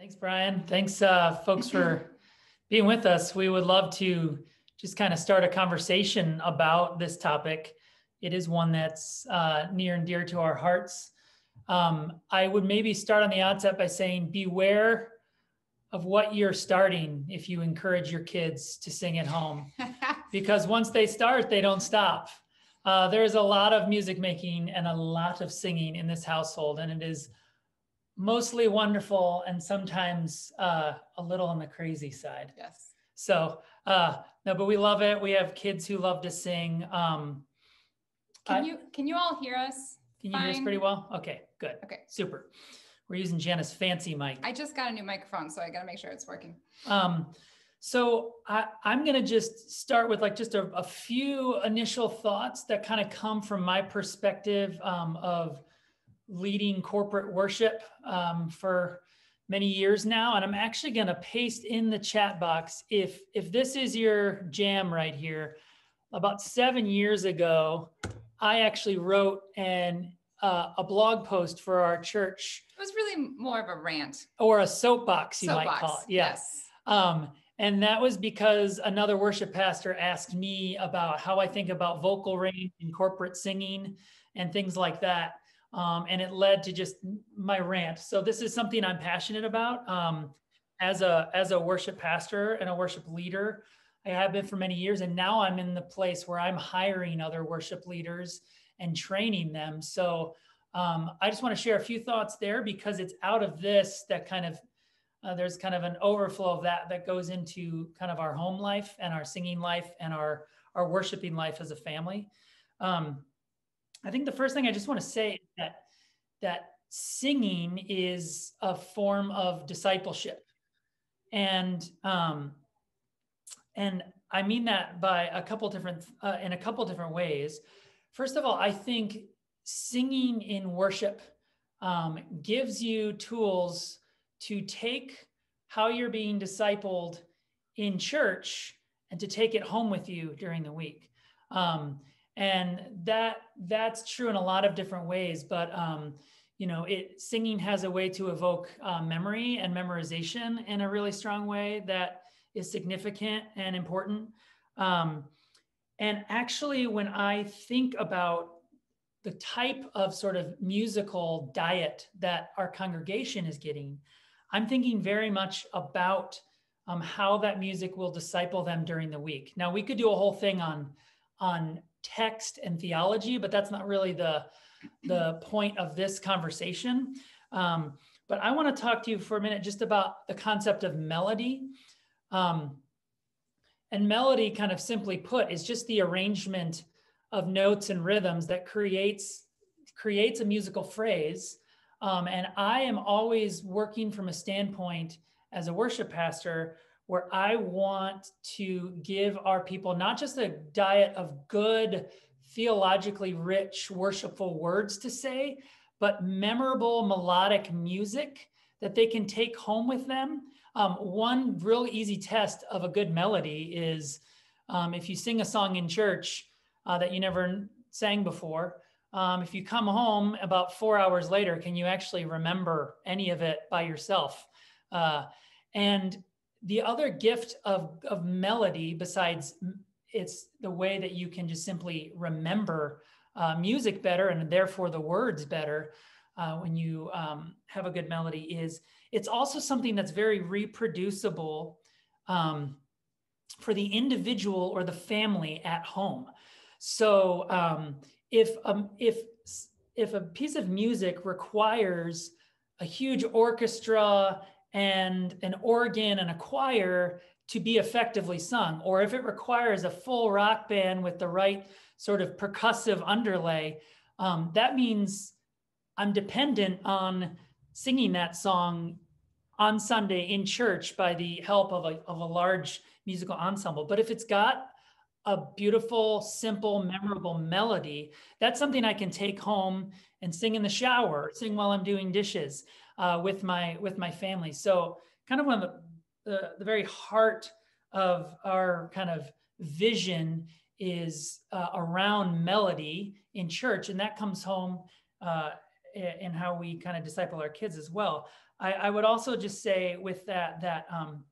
Thanks, Brian. Thanks, uh, folks, for being with us. We would love to just kind of start a conversation about this topic. It is one that's uh, near and dear to our hearts. Um, I would maybe start on the outset by saying beware of what you're starting if you encourage your kids to sing at home, because once they start, they don't stop. Uh, there's a lot of music making and a lot of singing in this household, and it is mostly wonderful and sometimes uh, a little on the crazy side. Yes. So uh, no, but we love it. We have kids who love to sing. Um, can I, you can you all hear us? Can you Fine. hear us pretty well? Okay, good. Okay, super. We're using Janna's fancy mic. I just got a new microphone, so I got to make sure it's working. Um, so I, am going to just start with like just a, a few initial thoughts that kind of come from my perspective um, of leading corporate worship um, for many years now. And i'm actually going to paste in the chat box if if this is your jam right here about seven years ago i actually wrote an uh, a blog post for our church. It was really more of a rant. Or a soapbox you soapbox, might call it yes. Um, and that was because another worship pastor asked me about how i think about vocal range in corporate singing and things like that um, and it led to just my rant. So this is something I'm passionate about um, as a as a worship pastor and a worship leader. I have been for many years, and now I'm in the place where I'm hiring other worship leaders and training them. So um, I just want to share a few thoughts there because it's out of this that kind of uh, there's kind of an overflow of that that goes into kind of our home life and our singing life and our our worshiping life as a family. Um, I think the first thing I just want to say is that that singing is a form of discipleship, and um, and I mean that by a couple different uh, in a couple different ways. First of all, I think singing in worship um, gives you tools to take how you're being discipled in church and to take it home with you during the week. Um, and that that's true in a lot of different ways but um, you know it singing has a way to evoke uh, memory and memorization in a really strong way that is significant and important. Um, and actually when i think about the type of sort of musical diet that our congregation is getting i'm thinking very much about um, how that music will disciple them during the week. Now we could do a whole thing on on text and theology, but that's not really the, the point of this conversation. Um, but I want to talk to you for a minute just about the concept of melody. Um, and melody, kind of simply put, is just the arrangement of notes and rhythms that creates creates a musical phrase. Um, and I am always working from a standpoint as a worship pastor where I want to give our people not just a diet of good, theologically rich, worshipful words to say, but memorable melodic music that they can take home with them. Um, one real easy test of a good melody is um, if you sing a song in church uh, that you never sang before, um, if you come home about four hours later, can you actually remember any of it by yourself? Uh, and the other gift of, of melody, besides it's the way that you can just simply remember uh, music better and therefore the words better uh, when you um, have a good melody, is it's also something that's very reproducible um, for the individual or the family at home. So um, if um, if if a piece of music requires a huge orchestra and an organ and a choir to be effectively sung, or if it requires a full rock band with the right sort of percussive underlay, um, that means I'm dependent on singing that song on Sunday in church by the help of a, of a large musical ensemble. But if it's got a beautiful, simple, memorable melody, that's something I can take home and sing in the shower, sing while I'm doing dishes uh, with my with my family. So kind of one of the, the, the very heart of our kind of vision is uh, around melody in church, and that comes home uh, in how we kind of disciple our kids as well. I, I would also just say with that that um,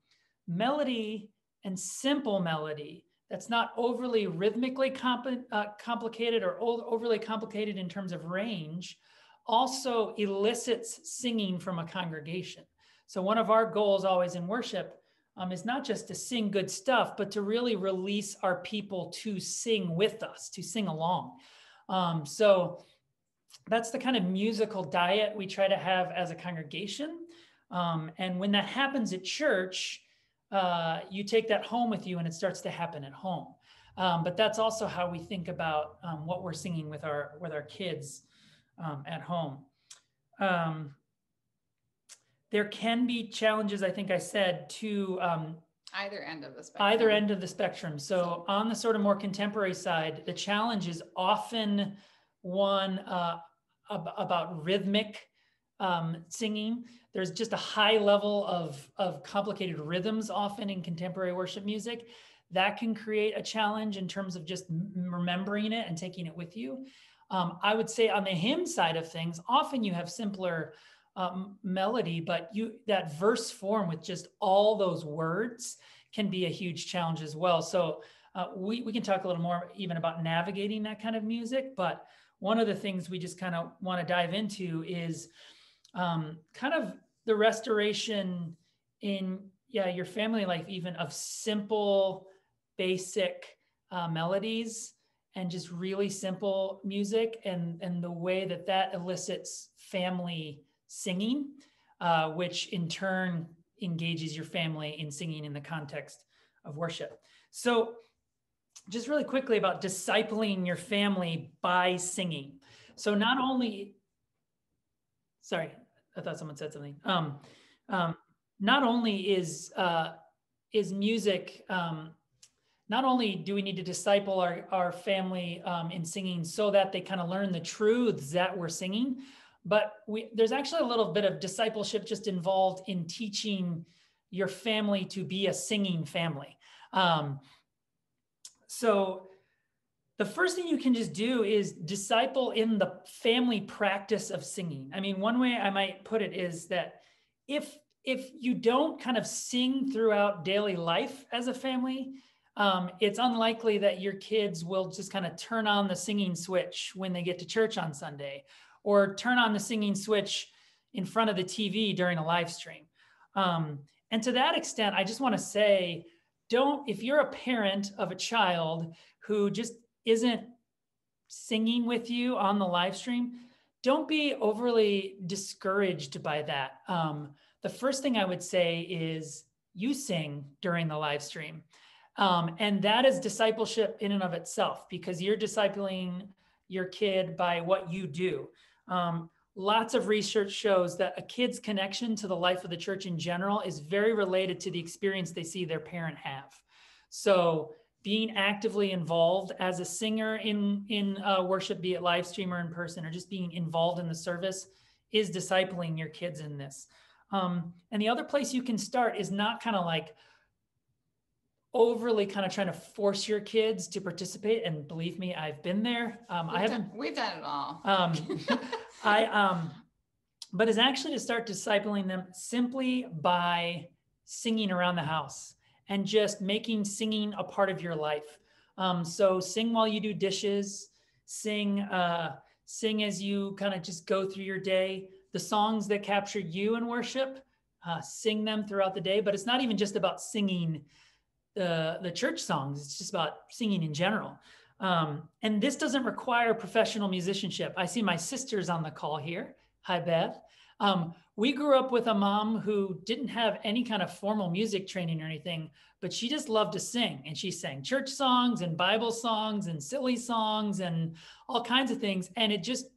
melody and simple melody that's not overly rhythmically comp- uh, complicated or overly complicated in terms of range also elicits singing from a congregation. So, one of our goals always in worship um, is not just to sing good stuff, but to really release our people to sing with us, to sing along. Um, so, that's the kind of musical diet we try to have as a congregation. Um, and when that happens at church, uh, you take that home with you and it starts to happen at home. Um, but that's also how we think about um, what we're singing with our with our kids um, at home. Um, there can be challenges, I think I said, to um, either end of the spectrum. Either end of the spectrum. So on the sort of more contemporary side, the challenge is often one uh, ab- about rhythmic um, singing. There's just a high level of, of complicated rhythms often in contemporary worship music. That can create a challenge in terms of just remembering it and taking it with you. Um, I would say on the hymn side of things, often you have simpler um, melody, but you that verse form with just all those words can be a huge challenge as well. So uh, we, we can talk a little more even about navigating that kind of music. But one of the things we just kind of want to dive into is um, kind of the restoration in yeah your family life even of simple basic uh, melodies and just really simple music and and the way that that elicits family singing uh, which in turn engages your family in singing in the context of worship so just really quickly about discipling your family by singing so not only sorry, I thought someone said something. Um, um, not only is uh, is music, um, not only do we need to disciple our, our family um, in singing so that they kind of learn the truths that we're singing, but we, there's actually a little bit of discipleship just involved in teaching your family to be a singing family. Um, so the first thing you can just do is disciple in the family practice of singing. I mean, one way I might put it is that if if you don't kind of sing throughout daily life as a family, um, it's unlikely that your kids will just kind of turn on the singing switch when they get to church on Sunday, or turn on the singing switch in front of the TV during a live stream. Um, and to that extent, I just want to say, don't if you're a parent of a child who just isn't singing with you on the live stream, don't be overly discouraged by that. Um, the first thing I would say is you sing during the live stream. Um, and that is discipleship in and of itself because you're discipling your kid by what you do. Um, lots of research shows that a kid's connection to the life of the church in general is very related to the experience they see their parent have. So being actively involved as a singer in in uh, worship, be it live stream or in person, or just being involved in the service, is discipling your kids in this. Um, and the other place you can start is not kind of like overly kind of trying to force your kids to participate. And believe me, I've been there. Um, I haven't. Done, we've done it all. Um, I um, but is actually to start discipling them simply by singing around the house and just making singing a part of your life. Um, so sing while you do dishes, sing, uh, sing as you kind of just go through your day. The songs that capture you in worship, uh, sing them throughout the day. But it's not even just about singing the the church songs; it's just about singing in general. Um, and this doesn't require professional musicianship. I see my sisters on the call here. Hi, Beth. Um, we grew up with a mom who didn't have any kind of formal music training or anything, but she just loved to sing. And she sang church songs and Bible songs and silly songs and all kinds of things. And it just,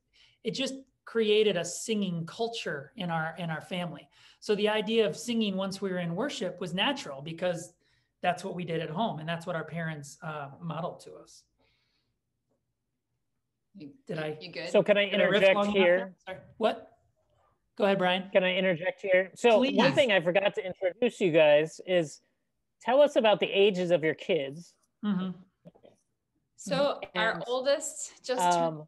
it just created a singing culture in our in our family. So the idea of singing once we were in worship was natural because that's what we did at home and that's what our parents uh, modeled to us. Did I? You good? So can I interject here? What? Go ahead, Brian. Can I interject here? So Please. one thing I forgot to introduce you guys is tell us about the ages of your kids. Mm-hmm. So and, our oldest just um,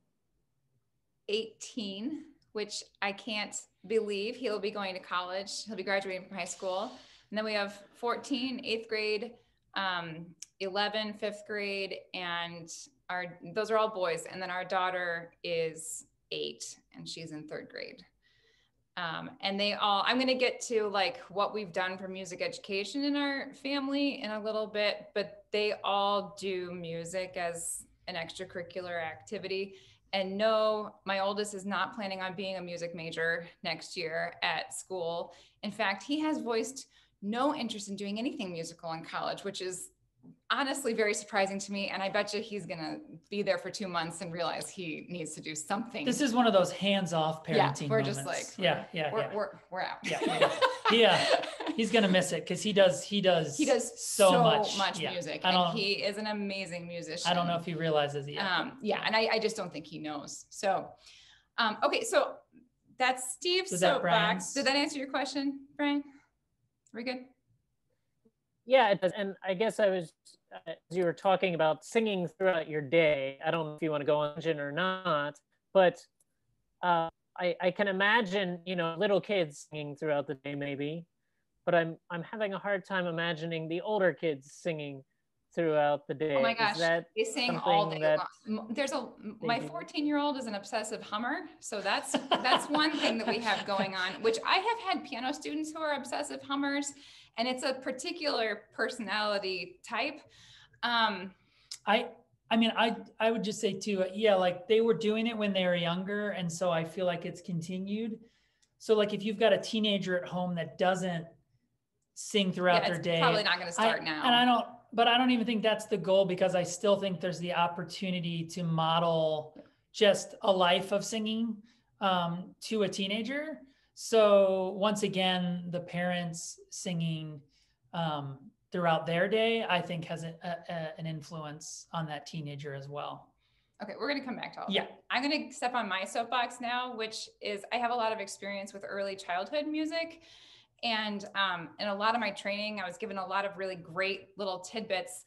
18, which I can't believe he'll be going to college. He'll be graduating from high school. And then we have 14, eighth grade, um, 11, fifth grade, and our those are all boys. And then our daughter is eight and she's in third grade. Um, and they all, I'm going to get to like what we've done for music education in our family in a little bit, but they all do music as an extracurricular activity. And no, my oldest is not planning on being a music major next year at school. In fact, he has voiced no interest in doing anything musical in college, which is honestly very surprising to me. And I bet you he's going to be there for two months and realize he needs to do something. This is one of those hands-off parenting. Yeah, we're moments. just like, yeah, yeah, we're, yeah. we're, we're out. Yeah, yeah. yeah. He's gonna miss it because he does. He does. he does so, so, much. much, Yeah. music, I and he is an amazing musician. I don't know if he realizes it. Yet. Um, yeah, and I, I just don't think he knows. So, um, okay, so that's Steve's soapbox. Did that answer your question, Brian? We good? Yeah, it does. And I guess I was, as you were talking about singing throughout your day, I don't know if you want to go on or not, but uh, I, I can imagine, you know, little kids singing throughout the day maybe, but I'm, I'm having a hard time imagining the older kids singing throughout the day. Oh my Is gosh, that they sing all day that long. There's a my 14 year old is an obsessive hummer, so that's that's one thing that we have going on. Which I have had piano students who are obsessive hummers, and it's a particular personality type. Um, I. I mean, I. I would just say too. uh, Yeah, like they were doing it when they were younger, and so I feel like it's continued. So, like, if you've got a teenager at home that doesn't sing throughout yeah, their it's day, probably not going to I- start now. And I don't, but I don't even think that's the goal because I still think there's the opportunity to model just a life of singing um, to a teenager. So once again, the parents singing um, throughout their day, I think has a, a, a- an influence on that teenager as well. Okay, we're going to come back to all Yeah. I'm going to step on my soapbox now, which is I have a lot of experience with early childhood music. And um, in a lot of my training, I was given a lot of really great little tidbits.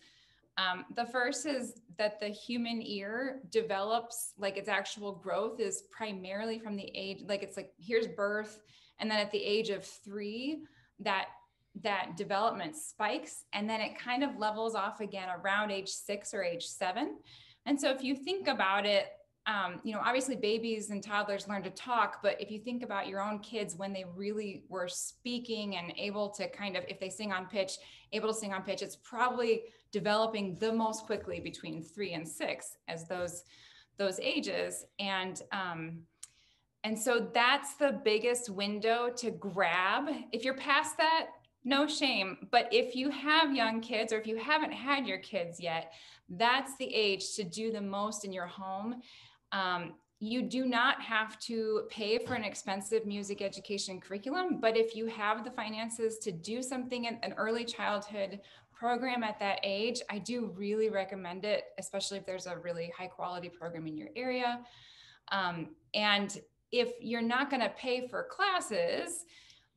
Um, the first is that the human ear develops, like its actual growth is primarily from the age, like it's like here's birth, and then at the age of three, that that development spikes, and then it kind of levels off again around age six or age seven. And so if you think about it, um, you know, obviously babies and toddlers learn to talk, but if you think about your own kids when they really were speaking and able to kind of, if they sing on pitch, able to sing on pitch, it's probably developing the most quickly between three and six as those those ages. And um, and so that's the biggest window to grab. If you're past that, no shame. But if you have young kids or if you haven't had your kids yet, that's the age to do the most in your home. Um, you do not have to pay for an expensive music education curriculum, but if you have the finances to do something in an early childhood program at that age, I do really recommend it, especially if there's a really high quality program in your area. Um, and if you're not going to pay for classes,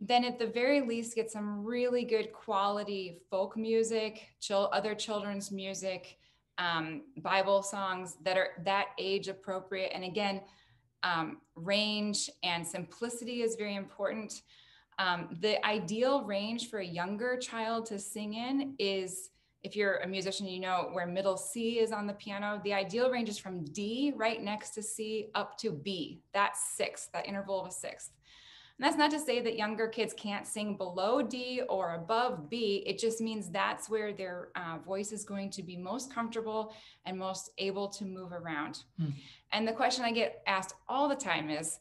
then at the very least get some really good quality folk music, chil- other children's music, um, Bible songs that are that age appropriate. And again, um, range and simplicity is very important. Um, the ideal range for a younger child to sing in is if you're a musician, you know where middle C is on the piano. The ideal range is from D right next to C up to B. That's sixth, that interval of a sixth. And that's not to say that younger kids can't sing below D or above B. It just means that's where their uh, voice is going to be most comfortable and most able to move around. Hmm. And the question I get asked all the time is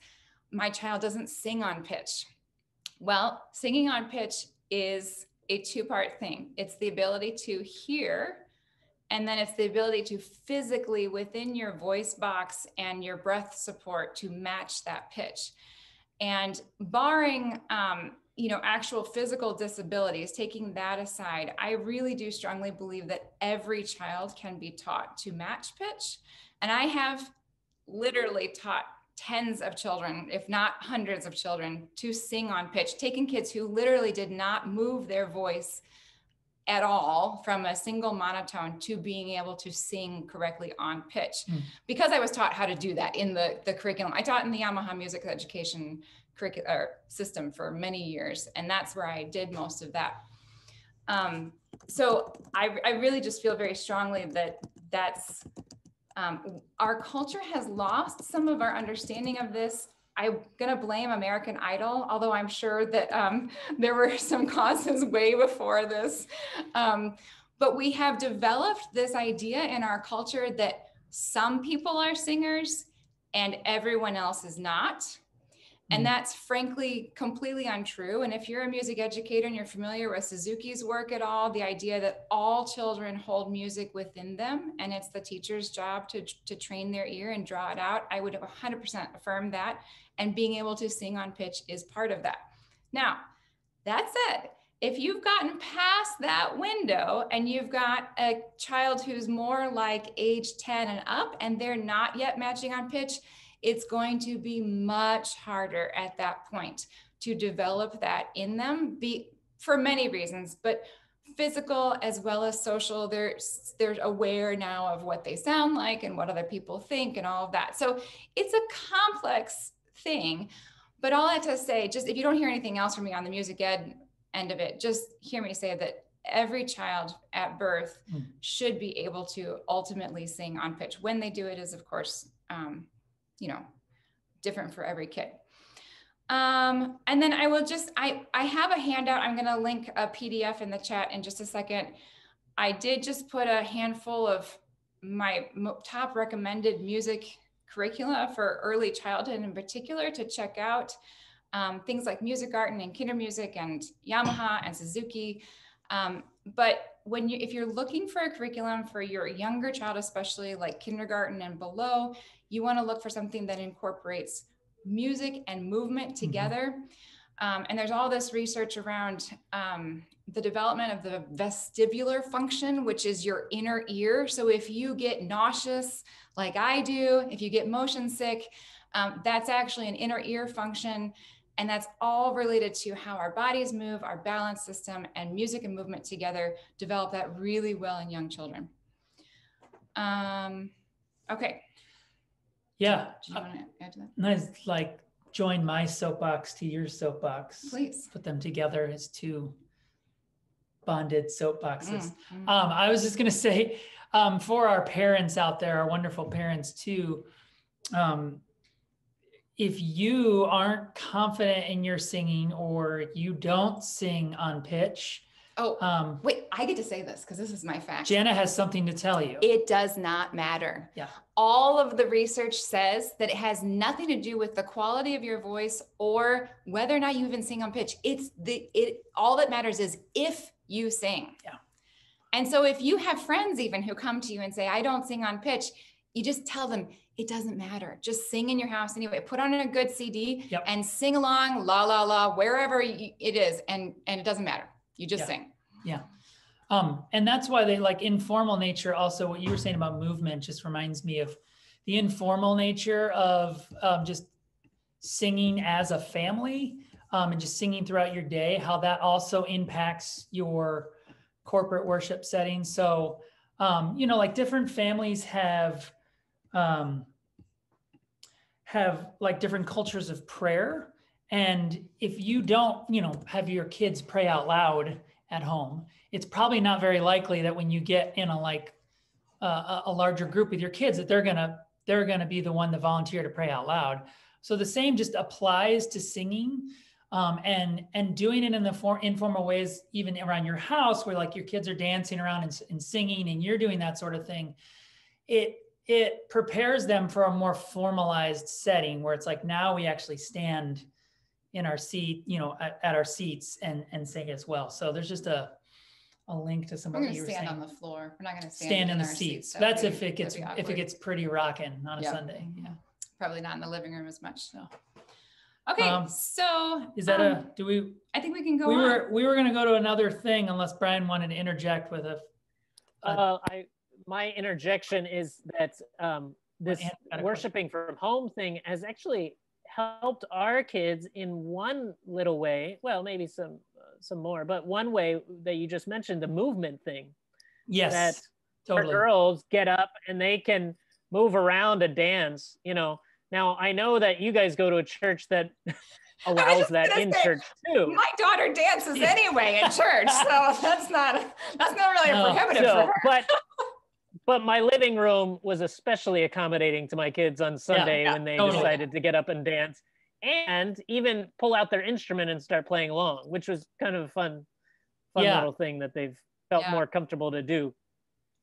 my child doesn't sing on pitch. Well, singing on pitch is a two part thing it's the ability to hear. And then it's the ability to physically, within your voice box and your breath support, to match that pitch. And barring, um, you know, actual physical disabilities, taking that aside, I really do strongly believe that every child can be taught to match pitch. And I have literally taught tens of children, if not hundreds of children, to sing on pitch, taking kids who literally did not move their voice at all from a single monotone to being able to sing correctly on pitch Mm. because I was taught how to do that in the, the curriculum. I taught in the Yamaha music education curricular system for many years. And that's where I did most of that. Um, so I, I really just feel very strongly that that's um, our culture has lost some of our understanding of this. I'm gonna blame American Idol, although I'm sure that um, there were some causes way before this. Um, but we have developed this idea in our culture that some people are singers and everyone else is not. And mm. that's frankly completely untrue. And if you're a music educator and you're familiar with Suzuki's work at all, the idea that all children hold music within them and it's the teacher's job to, to train their ear and draw it out, I would have 100% affirm that. And being able to sing on pitch is part of that. Now, that said, if you've gotten past that window and you've got a child who's more like age 10 and up and they're not yet matching on pitch, it's going to be much harder at that point to develop that in them be for many reasons but physical as well as social they're they're aware now of what they sound like and what other people think and all of that so it's a complex thing but all i have to say just if you don't hear anything else from me on the music ed end of it just hear me say that every child at birth mm. should be able to ultimately sing on pitch when they do it is of course um, you know, different for every kid. Um, and then I will just, I, I have a handout. I'm going to link a PDF in the chat in just a second. I did just put a handful of my top recommended music curricula for early childhood in particular to check out. Um, things like Musikgarten and Kindermusik and Yamaha and Suzuki. Um, but when you, if you're looking for a curriculum for your younger child, especially like kindergarten and below, you want to look for something that incorporates music and movement mm-hmm. together. Mm-hmm. Um, and there's all this research around um, the development of the vestibular function, which is your inner ear. So if you get nauseous, like I do, if you get motion sick, um, that's actually an inner ear function. And that's all related to how our bodies move, our balance system, and music and movement together develop that really well in young children. Um, okay, yeah. Do you want to add to that? Nice, like join my soapbox to your soapbox. Please. Put them together as two bonded soapboxes. Mm, mm. Um, I was just gonna say, um, for our parents out there, our wonderful parents too, um, if you aren't confident in your singing or you don't sing on pitch, Oh, um, wait, I get to say this because this is my fact. Janna has something to tell you. It does not matter. Yeah. All of the research says that it has nothing to do with the quality of your voice or whether or not you even sing on pitch. It's the it all that matters is if you sing. Yeah. And so if you have friends even who come to you and say, I don't sing on pitch, you just tell them it doesn't matter. Just sing in your house anyway. Put on a good CD yep. and sing along, la la la, wherever it is, and and it doesn't matter. You just yeah. sing. Yeah. Um, and that's why they like informal nature. Also, what you were saying about movement just reminds me of the informal nature of um, just singing as a family um, and just singing throughout your day, how that also impacts your corporate worship setting. So, um, you know, like different families have um, have like different cultures of prayer. And if you don't, you know, have your kids pray out loud, at home, it's probably not very likely that when you get in a like uh, a larger group with your kids that they're gonna they're gonna be the one to volunteer to pray out loud. So the same just applies to singing. Um, and and doing it in the form informal ways even around your house where like your kids are dancing around and, and singing and you're doing that sort of thing it it prepares them for a more formalized setting where it's like now we actually stand in our seat, you know, at, at our seats and and sing as well. So there's just a a link to some We're of gonna you were stand saying. on the floor. We're not gonna stand, Stand in the our seats. That'd That's if it gets if it gets pretty rocking on a Yeah. Sunday. Yeah. Probably not in the living room as much. So. Okay, Um, so. Is that um, a do we I think we can go we on. were we were gonna go to another thing unless Brian wanted to interject with a Uh, Uh, I my interjection is that um, this Ann had a worshiping from home thing has actually helped our kids in one little way. Well, maybe some uh, some more, but one way that you just mentioned, the movement thing. yes that totally Our girls get up and they can move around a dance. You know, now I know that you guys go to a church that allows that in say, church too. My daughter dances anyway in church, so that's not that's not really No. a prohibitive So, but but my living room was especially accommodating to my kids on Sunday yeah, when they totally. decided to get up and dance and even pull out their instrument and start playing along, which was kind of a fun, fun Yeah. little thing that they've felt Yeah. more comfortable to do.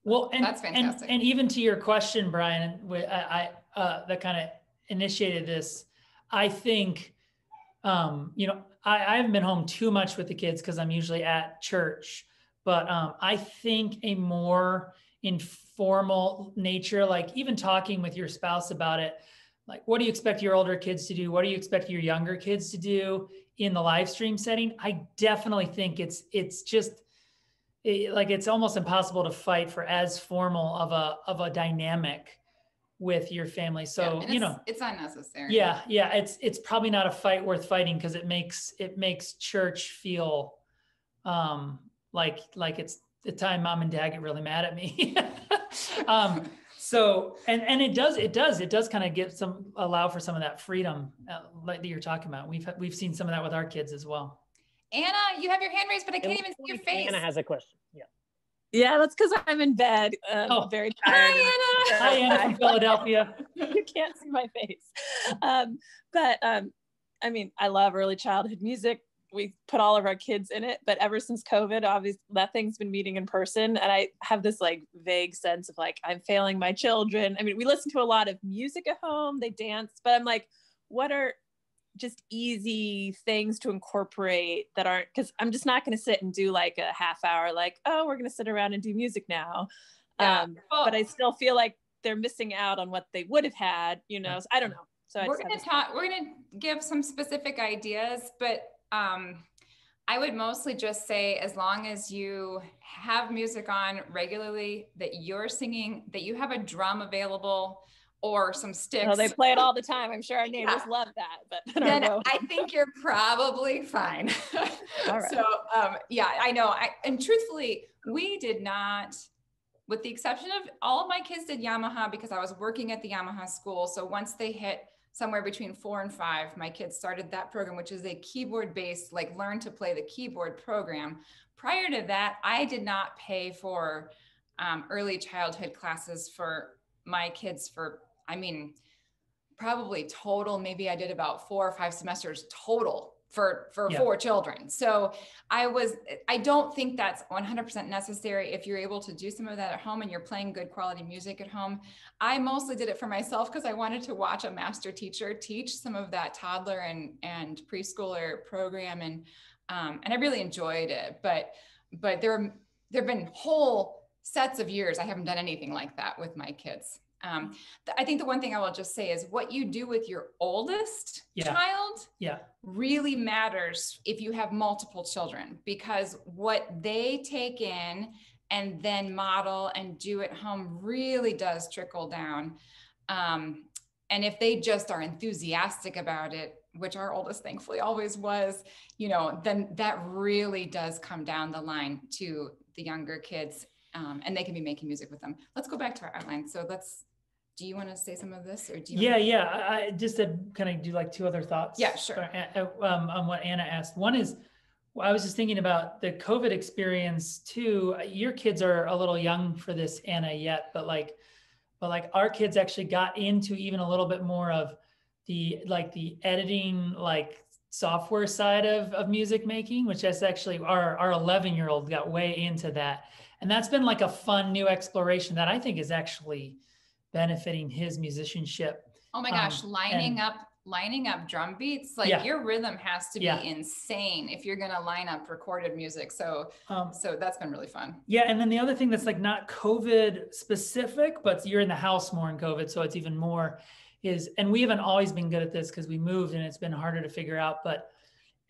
Well, and, That's and, fantastic. and even to your question, Brian, I, I uh, that kind of initiated this. I think, um, you know, I, I haven't been home too much with the kids because I'm usually at church, but um, I think a more informal nature, like even talking with your spouse about it, like what do you expect your older kids to do? What do you expect your younger kids to do in the live stream setting? I definitely think it's it's just it, like it's almost impossible to fight for as formal of a of a dynamic with your family. So and you know, it's unnecessary. yeah, yeah, it's it's probably not a fight worth fighting because it makes it makes church feel um like like it's the time mom and dad get really mad at me. um so and and it does it does it does kind of give some allow for some of that freedom uh, like that you're talking about. We've we've seen some of that with our kids as well. Anna, you have your hand raised, but I can't even see your face. Anna has a question. Yeah. Yeah, that's because I'm in bed. Um, Oh. very tired. Hi, tired. Anna. Hi Anna from Philadelphia. you can't see my face. Um, but um, I mean, I love early childhood music. We put all of our kids in it, but ever since COVID, obviously that thing's been meeting in person. And I have this like vague sense of like, I'm failing my children. I mean, we listen to a lot of music at home, they dance, but I'm like, what are just easy things to incorporate that aren't because I'm just not going to sit and do like a half hour, like, oh, we're going to sit around and do music now. Yeah. Um, Well, but I still feel like they're missing out on what they would have had, you know. So I don't know. So I we're gonna talk. We're gonna give some specific ideas, but um, I would mostly just say as long as you have music on regularly, that you're singing, that you have a drum available or some sticks. Oh, they play it all the time. I'm sure our neighbors Yeah. love that, but I then know. I think you're probably fine. All right. So um, yeah, I know. I and truthfully, we did not, with the exception of all of my kids did Yamaha because I was working at the Yamaha school. So once they hit somewhere between four and five, my kids started that program, which is a keyboard based, like learn to play the keyboard program. Prior to that, I did not pay for um, early childhood classes for my kids for, I mean, probably total maybe i did about four or five semesters total for for Yeah. four children. So i was i don't think that's 100% necessary if you're able to do some of that at home and you're playing good quality music at home. I mostly did it for myself because i wanted to watch a master teacher teach some of that toddler and and preschooler program and um, and i really enjoyed it but but there there have been whole sets of years i haven't done anything like that with my kids um, I think the one thing I will just say is what you do with your oldest Yeah. child Yeah. really matters if you have multiple children because what they take in and then model and do at home really does trickle down. Um, and if they just are enthusiastic about it, which our oldest thankfully always was, you know, then that really does come down the line to the younger kids um, and they can be making music with them. Let's go back to our outline. So let's, do you want to say some of this or do you? Yeah, yeah. I, just to kind of do like two other thoughts. Yeah, sure. Um, on what Anna asked. One is, well, I was just thinking about the COVID experience too. Your kids are a little young for this, Anna, yet, but like, but like our kids actually got into even a little bit more of the like the editing like software side of of music making, which is actually our our 11 year old got way into that, and that's been like a fun new exploration that I think is actually benefiting his musicianship. Oh my gosh, Um, lining and- up lining up drum beats, like Yeah. your rhythm has to be Yeah. insane if you're gonna line up recorded music. So Um, so that's been really fun. Yeah, and then the other thing that's like not COVID specific, but you're in the house more in COVID, so it's even more is and we haven't always been good at this because we moved and it's been harder to figure out, but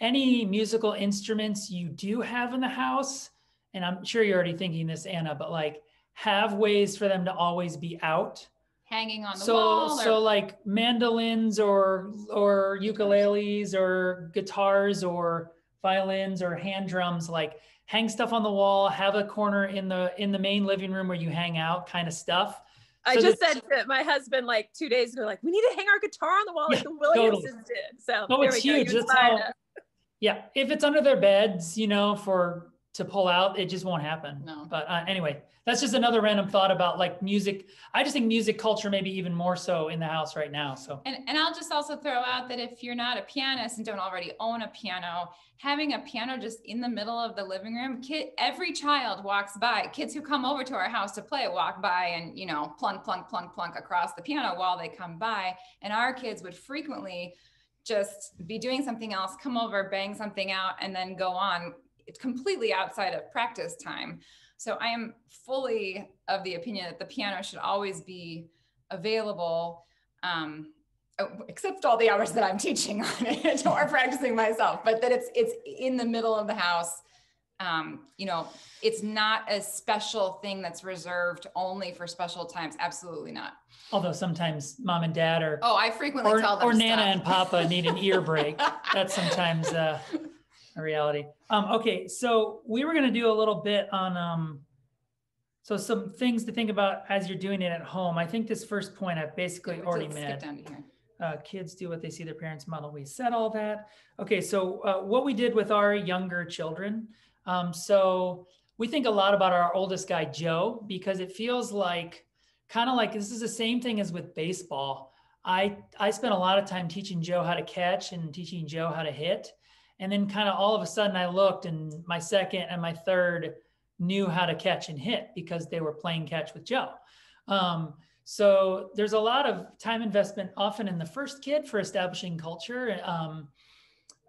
any musical instruments you do have in the house, and I'm sure you're already thinking this, Anna, but like have ways for them to always be out. Hanging on the So wall. so or, like mandolins or or ukuleles or guitars or violins or hand drums like hang stuff on the wall have a corner in the in the main living room where you hang out kind of stuff I just the- said to my husband like two days ago, like we need to hang our guitar on the wall like the Williamses totally. did. So No, there it's we go. You huge. That's how- Yeah, if it's under their beds, you know, for to pull out, it just won't happen. No. But uh, anyway, that's just another random thought about like music. I just think music culture maybe even more so in the house right now. So And, and I'll just also throw out that if you're not a pianist and don't already own a piano, having a piano just in the middle of the living room, kid, every child walks by. Kids who come over to our house to play walk by and, you know, plunk, plunk, plunk, plunk across the piano while they come by. And our kids would frequently just be doing something else, come over, bang something out, and then go on. It's completely outside of practice time. So I am fully of the opinion that the piano should always be available. Um, oh, except all the hours that I'm teaching on it or practicing myself, but that it's it's in the middle of the house. Um, you know, it's not a special thing that's reserved only for special times. Absolutely not. although sometimes mom and dad are Oh, I frequently or, tell them or Nana and Papa need an ear break. That's sometimes uh, reality. Um, okay, so we were going to do a little bit on um, so some things to think about as you're doing it at home. I think this first point I've basically already made. down to here. Uh, kids do what they see their parents model. We said all that. Okay, so uh, what we did with our younger children. Um, so we think a lot about our oldest guy, Joe, because it feels like kind of like this is the same thing as with baseball. I I spent a lot of time teaching Joe how to catch and teaching Joe how to hit, and then kind of all of a sudden I looked and my second and my third knew how to catch and hit because they were playing catch with Joe. Um, so there's a lot of time investment often in the first kid for establishing culture. Um,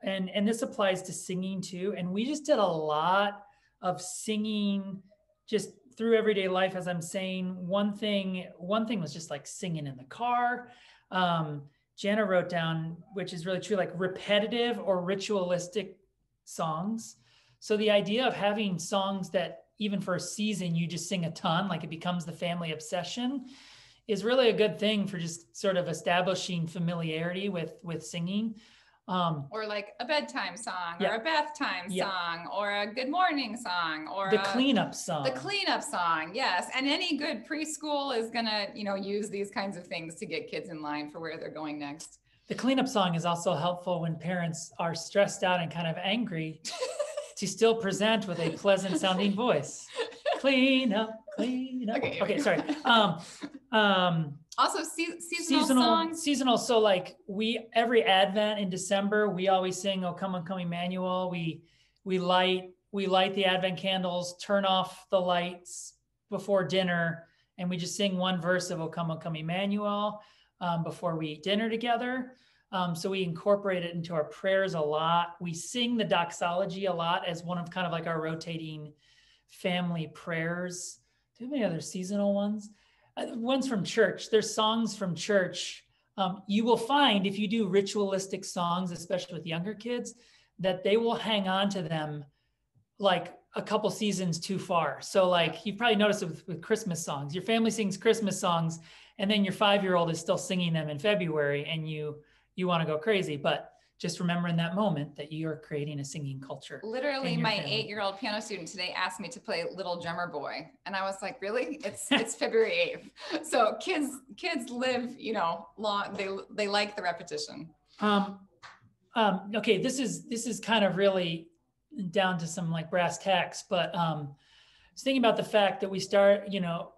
and, and this applies to singing too. And we just did a lot of singing just through everyday life. As I'm saying, one thing, one thing was just like singing in the car. Um, Janna wrote down, which is really true, like repetitive or ritualistic songs. So the idea of having songs that even for a season you just sing a ton, like it becomes the family obsession, is really a good thing for just sort of establishing familiarity with with singing. Um, Or like a bedtime song, Yeah. or a bath time Yeah. song, or a good morning song, or the a- cleanup song. The cleanup song, yes. And any good preschool is gonna, you know, use these kinds of things to get kids in line for where they're going next. The cleanup song is also helpful when parents are stressed out and kind of angry to still present with a pleasant sounding voice. Clean up, clean up. Okay. Okay, sorry. Um, um, Also, se- seasonal, seasonal, songs. seasonal. So like we every Advent in December, we always sing "O Come, O Come, Emmanuel." We we light we light the Advent candles, turn off the lights before dinner, and we just sing one verse of "O Come, O Come, Emmanuel" um, before we eat dinner together. Um, so we incorporate it into our prayers a lot. We sing the doxology a lot as one of kind of like our rotating family prayers. Do you have any other seasonal ones? Uh, ones from church. There's songs from church. Um, you will find if you do ritualistic songs, especially with younger kids, that they will hang on to them like a couple seasons too far. So, like you've probably noticed it with, with Christmas songs. Your family sings Christmas songs, and then your five-year-old is still singing them in February, and you you want to go crazy. But just remember in that moment that you're creating a singing culture. Literally, my family. eight-year-old piano student today asked me to play Little Drummer Boy, and I was like, "Really? It's it's February eighth. So kids kids live, you know, long. They they like the repetition. Um, um, okay, this is this is kind of really down to some like brass tacks, but um, I was thinking about the fact that we start, you know,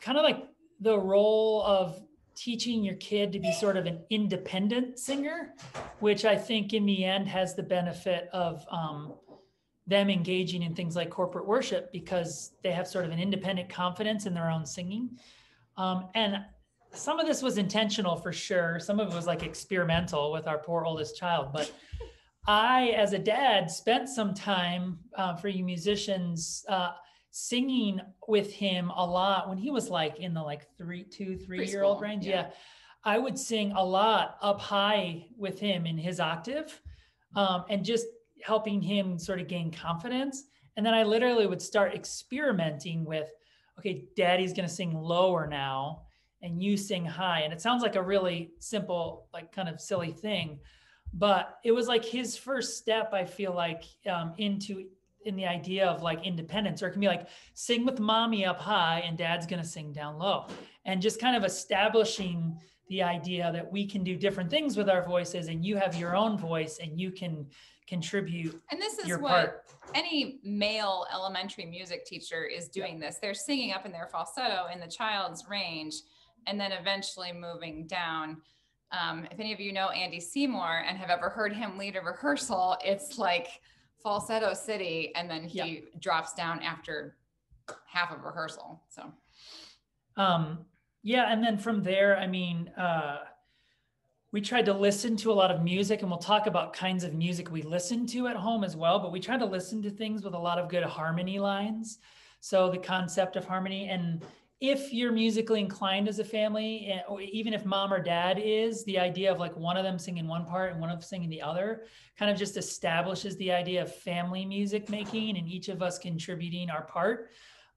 kind of like the role of teaching your kid to be sort of an independent singer, which I think in the end has the benefit of um, them engaging in things like corporate worship because they have sort of an independent confidence in their own singing. Um, and some of this was intentional for sure. Some of it was like experimental with our poor oldest child. But I, as a dad, spent some time uh, for you musicians uh, singing with him a lot when he was like in the like three, two, three year old range. yeah. Yeah. I would sing a lot up high with him in his octave um, and just helping him sort of gain confidence. And then I literally would start experimenting with, okay, daddy's going to sing lower now and you sing high. And it sounds like a really simple, like kind of silly thing, but it was like his first step, I feel like, um, into in the idea of like independence, or it can be like sing with mommy up high and dad's gonna sing down low. And just kind of establishing the idea that we can do different things with our voices and you have your own voice and you can contribute And this is your what part. any male elementary music teacher is doing this. They're singing up in their falsetto in the child's range and then eventually moving down. Um, if any of you know Andy Seymour and have ever heard him lead a rehearsal, it's like falsetto city and then he drops down after half of rehearsal. So Um, yeah, and then from there, I mean, uh, we tried to listen to a lot of music, and we'll talk about kinds of music we listen to at home as well. But we tried to listen to things with a lot of good harmony lines. So the concept of harmony, and if you're musically inclined as a family, eh, or even if mom or dad is, the idea of like one of them singing one part and one of them singing the other kind of just establishes the idea of family music making and each of us contributing our part.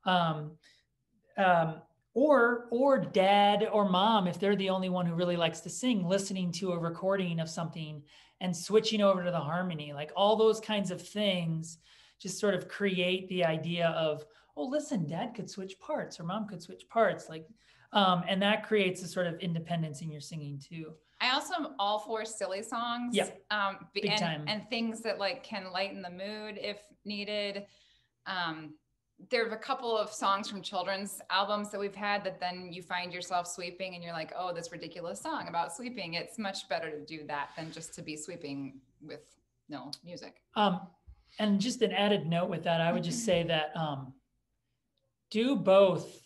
Um, um, or or dad or mom if they're the only one who really likes to sing listening to a recording of something and switching over to the harmony like all those kinds of things just sort of create the idea of oh listen dad could switch parts or mom could switch parts like um, and that creates a sort of independence in your singing too I also am all for silly songs. Yeah, Um, big and, time. and things that like can lighten the mood if needed. Um, there's a couple of songs from children's albums that we've had that then you find yourself sweeping and you're like, oh, this ridiculous song about sweeping. It's much better to do that than just to be sweeping with no music. Um, and just an added note with that, I would just say that um, do both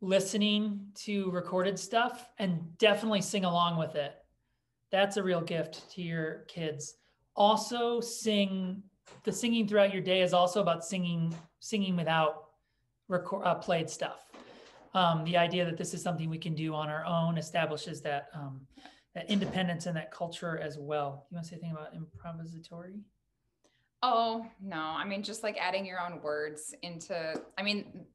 listening to recorded stuff and definitely sing along with it. That's a real gift to your kids. Also, sing. The singing throughout your day is also about singing, singing without record uh, played stuff. Um, the idea that this is something we can do on our own establishes that um, that independence and that culture as well. You want to say anything about improvisatory? Oh, no. I mean, just like adding your own words into, I mean,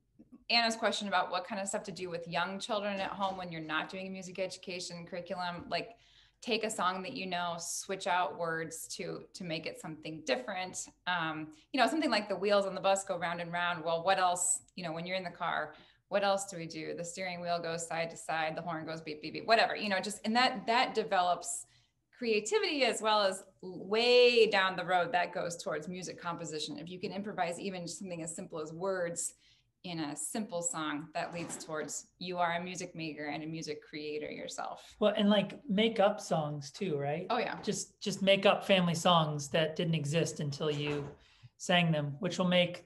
Anna's question about what kind of stuff to do with young children at home when you're not doing a music education curriculum, like take a song that you know, switch out words to to make it something different. Um, you know, something like the wheels on the bus go round and round. Well, what else, you know, when you're in the car, what else do we do? The steering wheel goes side to side, the horn goes beep, beep, beep, whatever, you know, just and that that develops creativity as well as way down the road that goes towards music composition if you can improvise even something as simple as words in a simple song that leads towards you are a music maker and a music creator yourself Well, and like make up songs too, right? oh yeah Just just make up family songs that didn't exist until you sang them, which will make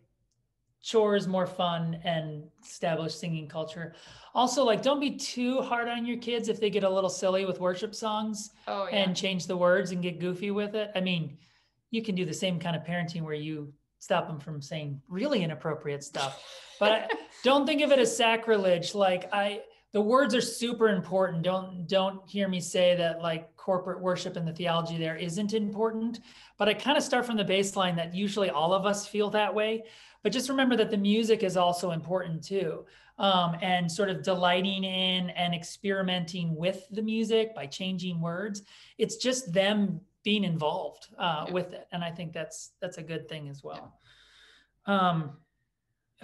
chores more fun and establish singing culture. Also, like don't be too hard on your kids if they get a little silly with worship songs oh yeah and change the words and get goofy with it. I mean, you can do the same kind of parenting where you stop them from saying really inappropriate stuff. But don't think of it as sacrilege. Like I, the words are super important. Don't don't hear me say that like corporate worship and the theology there isn't important. But I kind of start from the baseline that usually all of us feel that way. But just remember that the music is also important too. Um, and sort of delighting in and experimenting with the music by changing words. It's just them being involved uh, Yeah. with it, and I think that's that's a good thing as well. Um,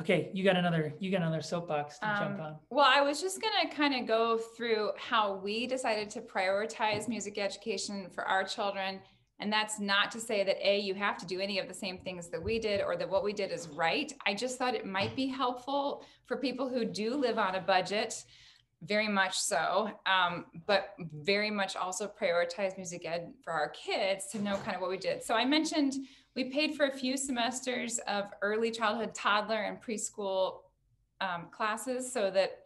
okay, you got another you got another soapbox to jump Um, on. Well, I was just going to kind of go through how we decided to prioritize music education for our children. And that's not to say that A, you have to do any of the same things that we did or that what we did is right. I just thought it might be helpful for people who do live on a budget, very much so, um, but very much also prioritize music ed for our kids to know kind of what we did. So I mentioned we paid for a few semesters of early childhood, toddler, and preschool um, classes so that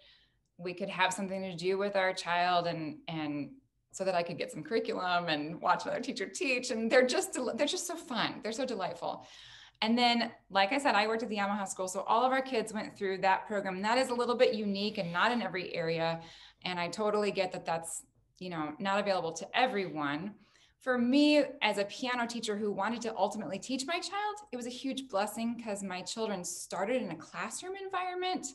we could have something to do with our child and and so that I could get some curriculum and watch another teacher teach. And they're just they're just so fun. They're so delightful and then like I said I worked at the Yamaha school so all of our kids went through that program. That is a little bit unique and not in every area and I totally get that that's you know not available to everyone. For me as a piano teacher who wanted to ultimately teach my child it was a huge blessing because my children started in a classroom environment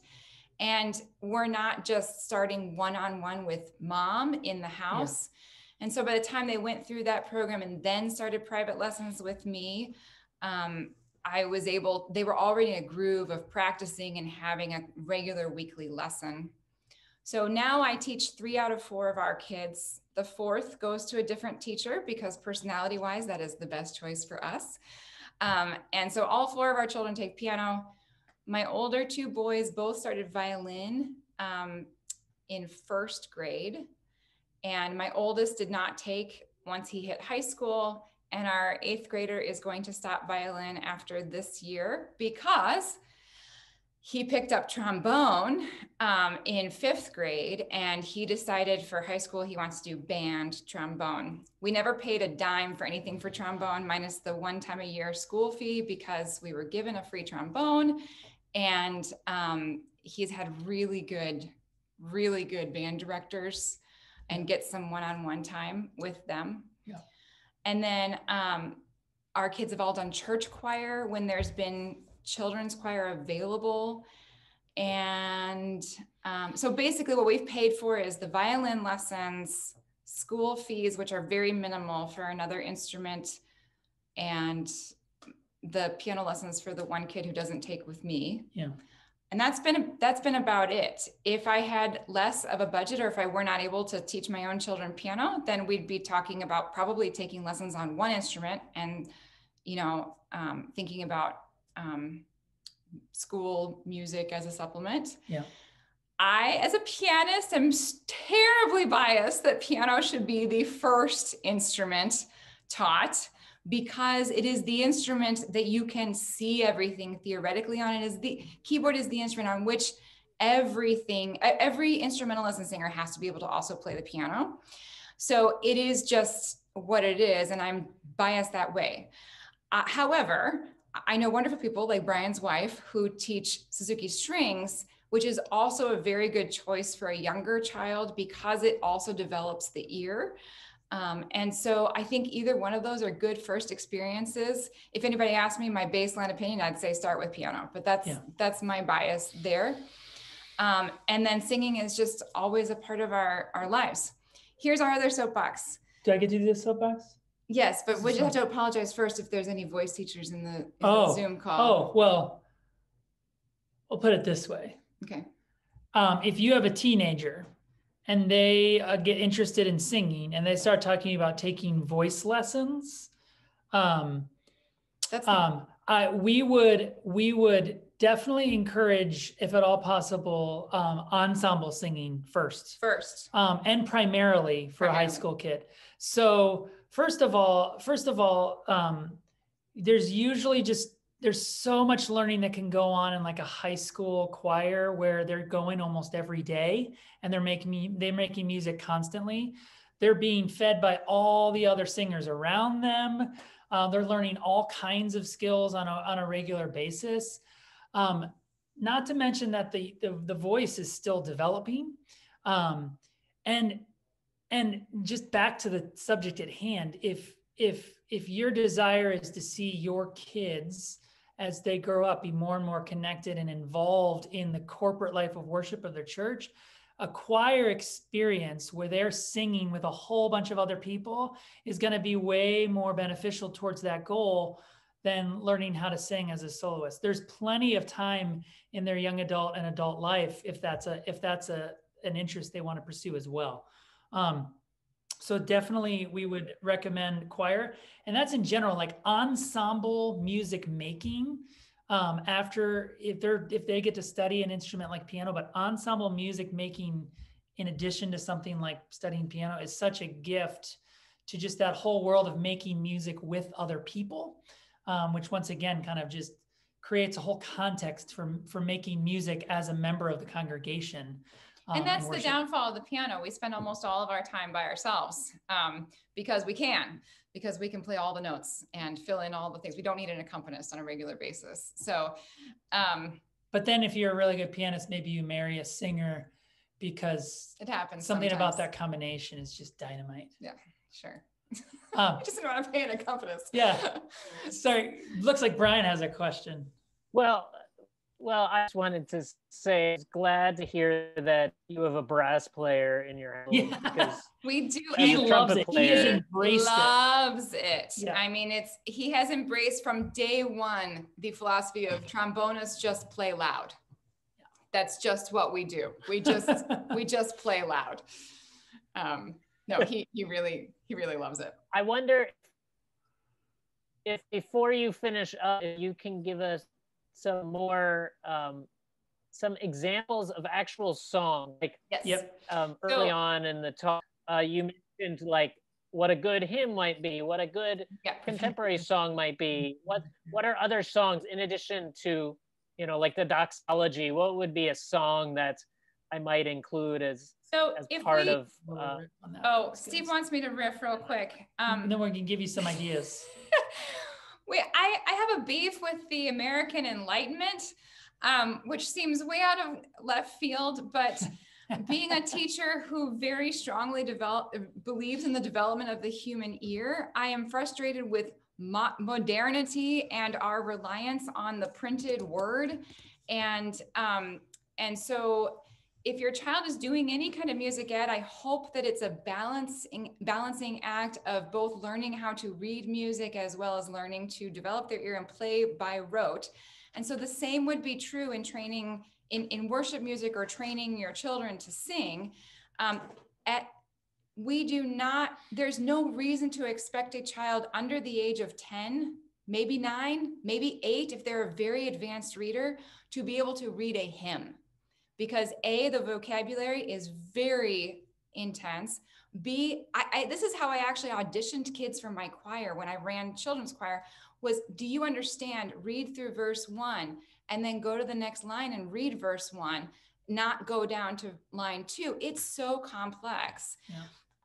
and we're not just starting one-on-one with mom in the house. And so by the time they went through that program and then started private lessons with me um, I was able, they were already in a groove of practicing and having a regular weekly lesson. So now I teach three out of four of our kids. The fourth goes to a different teacher because personality wise, that is the best choice for us. Um, and so all four of our children take piano. My older two boys both started violin um, in first grade. And my oldest did not take once he hit high school. And our eighth grader is going to stop violin after this year because he picked up trombone um, in fifth grade and he decided for high school he wants to do band trombone. We never paid a dime for anything for trombone, minus the one time a year school fee because we were given a free trombone. And um, he's had really good, really good band directors and get some one on one time with them. And then um, our kids have all done church choir when there's been children's choir available. And um, so basically, what we've paid for is the violin lessons, school fees, which are very minimal for another instrument, and the piano lessons for the one kid who doesn't take with me. Yeah. And that's been that's been about it. If I had less of a budget or if I were not able to teach my own children piano, then we'd be talking about probably taking lessons on one instrument and you know um, thinking about um, school music as a supplement. Yeah. I, as a pianist, am terribly biased that piano should be the first instrument taught because it is the instrument that you can see everything theoretically on. It is the keyboard is the instrument on which everything, every instrumentalist and singer has to be able to also play the piano. So it is just what it is, and I'm biased that way. Uh, however, I know wonderful people like Brian's wife who teach Suzuki strings, which is also a very good choice for a younger child because it also develops the ear. Um, and so I think either one of those are good first experiences. If anybody asked me my baseline opinion, I'd say start with piano, but that's Yeah. that's my bias there. Um, and then singing is just always a part of our our lives. Here's our other soapbox. Do I get to do this soapbox? Yes, but we So- have to apologize first if there's any voice teachers in the, in the Oh, Zoom call. Oh, well, I'll put it this way. Okay. Um, if you have a teenager and they uh, get interested in singing and they start talking about taking voice lessons, um, That's um, I, we would we would definitely encourage, if at all possible, um, ensemble singing first. first. um, and primarily for a high school kid. So first of all, first of all, um, there's usually just there's so much learning that can go on in like a high school choir where they're going almost every day and they're making me they're making music constantly. They're being fed by all the other singers around them. Uh, they're learning all kinds of skills on a, on a regular basis. Um, not to mention that the, the the voice is still developing. Um, and and just back to the subject at hand if if if your desire is to see your kids as they grow up be more and more connected and involved in the corporate life of worship of their church a choir experience where they're singing with a whole bunch of other people is going to be way more beneficial towards that goal than learning how to sing as a soloist. There's plenty of time in their young adult and adult life if that's a if that's a an interest they want to pursue as well. Um, so definitely we would recommend choir. And that's in general like ensemble music making um, after if they're if they get to study an instrument like piano but ensemble music making in addition to something like studying piano is such a gift to just that whole world of making music with other people um, which once again kind of just creates a whole context for for making music as a member of the congregation and that's the worship. downfall of the piano. We spend almost all of our time by ourselves um, because we can, because we can play all the notes and fill in all the things. We don't need an accompanist on a regular basis. So, um, But then if you're a really good pianist, maybe you marry a singer because it happens. something about that combination is just dynamite. Yeah, sure. Um, I just don't want to pay an accompanist. Yeah. sorry, looks like Brian has a question. Well, Well, I just wanted to say, glad to hear that you have a brass player in your house Yeah. because We do. He As a and loves trumpet it. He has player. embraced it. loves it. Yeah. I mean, it's he has embraced from day one the philosophy of trombonists just play loud. That's just what we do. We just we just play loud. Um, no, he he really he really loves it. I wonder if before you finish up, if you can give us some more um, some examples of actual song, like Yes. Yep. um, early So- on in the talk, uh, you mentioned like what a good hymn might be, what a good Yeah. contemporary song might be. What what are other songs in addition to you know like the doxology? What would be a song that I might include as So as if part we, of uh, oh, Steve wants me to riff real quick. Um, And then we can give you some ideas. Wait, I, I have a beef with the American Enlightenment, um, which seems way out of left field, but being a teacher who very strongly develop, believes in the development of the human ear, I am frustrated with mo- modernity and our reliance on the printed word. And um, and so if your child is doing any kind of music ed, I hope that it's a balancing balancing act of both learning how to read music as well as learning to develop their ear and play by rote. And so the same would be true in training in, in worship music or training your children to sing. Um, at we do not, there's no reason to expect a child under the age of 10, maybe nine, maybe eight, if they're a very advanced reader, to be able to read a hymn because a the vocabulary is very intense b I, I this is how i actually auditioned kids for my choir when i ran children's choir was do you understand read through verse one and then go to the next line and read verse one not go down to line two it's so complex Yeah.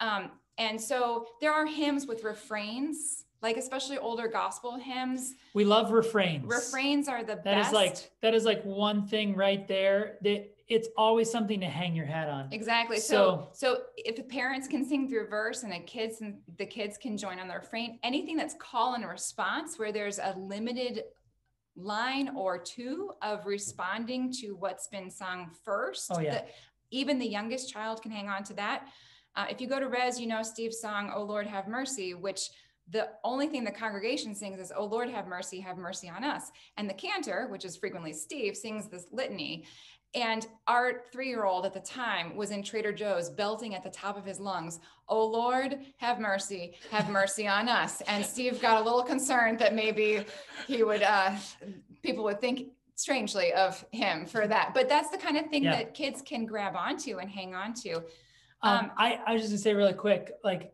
um, and so there are hymns with refrains like especially older gospel hymns We love refrains. refrains are the That best is like that is like one thing right there. That it's always something to hang your hat on. Exactly. So, so if the parents can sing through verse and the kids and the kids can join on the refrain, anything that's call and response where there's a limited line or two of responding to what's been sung first. Oh, yeah. that even the youngest child can hang on to that. Uh, if you go to Res, you know Steve's song, "Oh Lord, Have Mercy," which the only thing the congregation sings is, "Oh Lord, have mercy, have mercy on us," and the cantor, which is frequently Steve, sings this litany. And our three year old at the time was in Trader Joe's belting at the top of his lungs, Oh Lord, have mercy, have mercy on us. And Steve got a little concerned that maybe he would, uh, people would think strangely of him for that. But that's the kind of thing Yeah. that kids can grab onto and hang on to. Um, Um, I, I was just gonna say really quick, like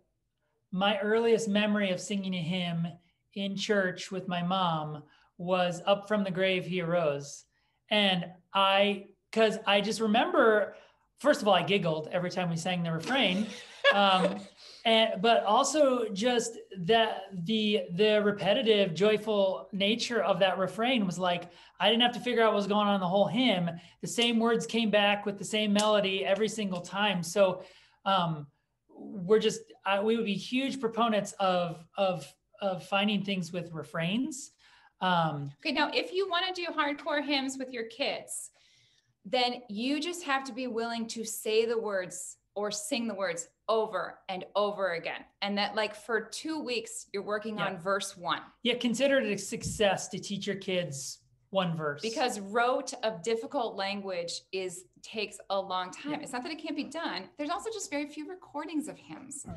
my earliest memory of singing a hymn in church with my mom was up from the grave he arose. And I, cause I just remember, first of all, I giggled every time we sang the refrain. Um, and, but also just that the, the repetitive joyful nature of that refrain was like, I didn't have to figure out what was going on in the whole hymn. The same words came back with the same melody every single time. So um, we're just uh, we would be huge proponents of of of finding things with refrains. Um, Okay, now if you want to do hardcore hymns with your kids, then you just have to be willing to say the words or sing the words over and over again. And that, like, for two weeks, you're working Yeah. on verse one yeah, consider it a success to teach your kids one verse because rote of difficult language is takes a long time. Yeah. It's not that it can't be done. There's also just very few recordings of hymns. Oh.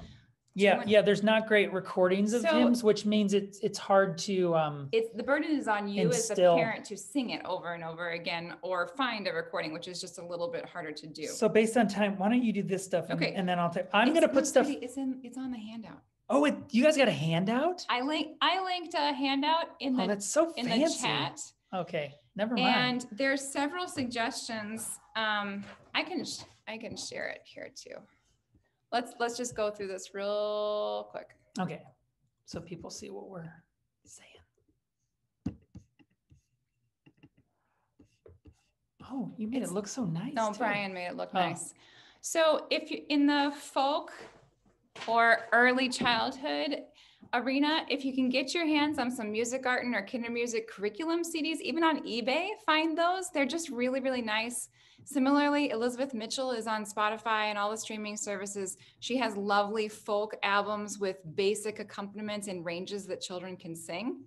Yeah, yeah. There's not great recordings of So- hymns, which means it's it's hard to um, It's the burden is on you as Instill. parent to sing it over and over again or find a recording, which is just a little bit harder to do. So based on time, why don't you do this stuff? And, Okay. and then I'll take. I'm It's- gonna put it's stuff. pretty- It's in. It's on the handout. Oh, it, you guys got a handout? I link. I linked a handout in Oh, the that's so in fancy. the chat, Okay, never mind. and there's several suggestions. Um, I can sh- I can share it here too. Let's let's just go through this real quick. okay, so people see what we're saying. Oh, you made It's- it look so nice. No, too. Brian made it look Oh. nice. So if you in the folk or early childhood, arena, if you can get your hands on some Musikgarten or Kindermusik curriculum CDs, even on eBay, find those. They're just really, really nice. Similarly, Elizabeth Mitchell is on Spotify and all the streaming services. She has lovely folk albums with basic accompaniments and ranges that children can sing.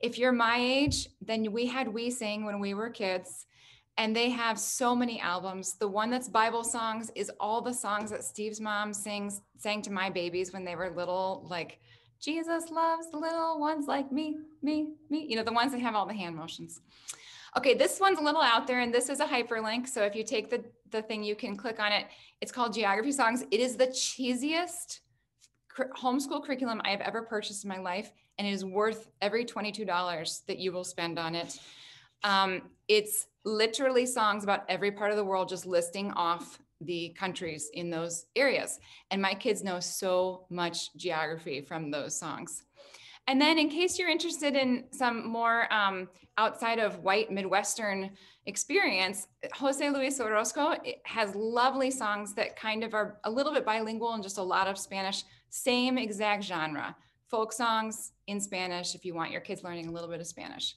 If you're my age, then we had We Sing when we were kids, and they have so many albums. The one that's Bible songs is all the songs that Steve's mom sings sang to my babies when they were little, like Jesus loves little ones like me, me, me. You know, the ones that have all the hand motions. Okay, this one's a little out there and this is a hyperlink. So if you take the, the thing, you can click on it. It's called Geography Songs. It is the cheesiest homeschool curriculum I have ever purchased in my life. And it is worth every $22 that you will spend on it. Um, it's literally songs about every part of the world, just listing off the countries in those areas. And my kids know so much geography from those songs. And then in case you're interested in some more um, outside of white Midwestern experience, Jose Luis Orozco has lovely songs that kind of are a little bit bilingual and just a lot of Spanish, same exact genre, folk songs in Spanish if you want your kids learning a little bit of Spanish.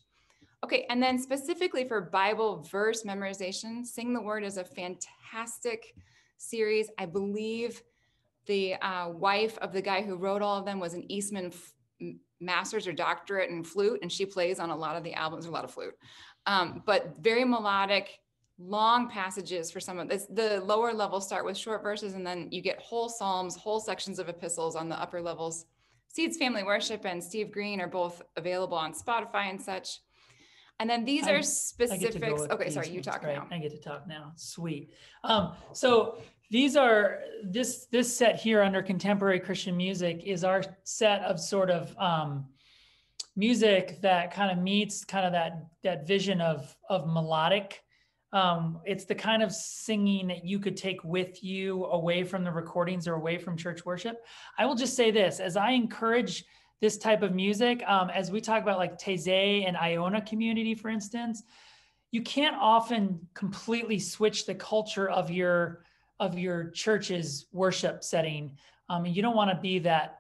Okay, and then specifically for Bible verse memorization, Sing the Word is a fantastic series. I believe the uh, wife of the guy who wrote all of them was an Eastman master's or doctorate in flute, and she plays on a lot of the albums, a lot of flute. Um, but very melodic, long passages for some of this. The lower levels start with short verses, and then you get whole psalms, whole sections of epistles on the upper levels. Seeds Family Worship and Steve Green are both available on Spotify and such. And then these I- are specifics. Okay, sorry, you talk right? now. I get to talk now. Sweet. Um, so these are this this set here under contemporary Christian music is our set of sort of um, music that kind of meets kind of that that vision of of melodic. Um, it's the kind of singing that you could take with you away from the recordings or away from church worship. I will just say this: as I encourage this type of music, um, as we talk about like Taizé and Iona community, for instance, you can't often completely switch the culture of your of your church's worship setting. Um, and you don't want to be that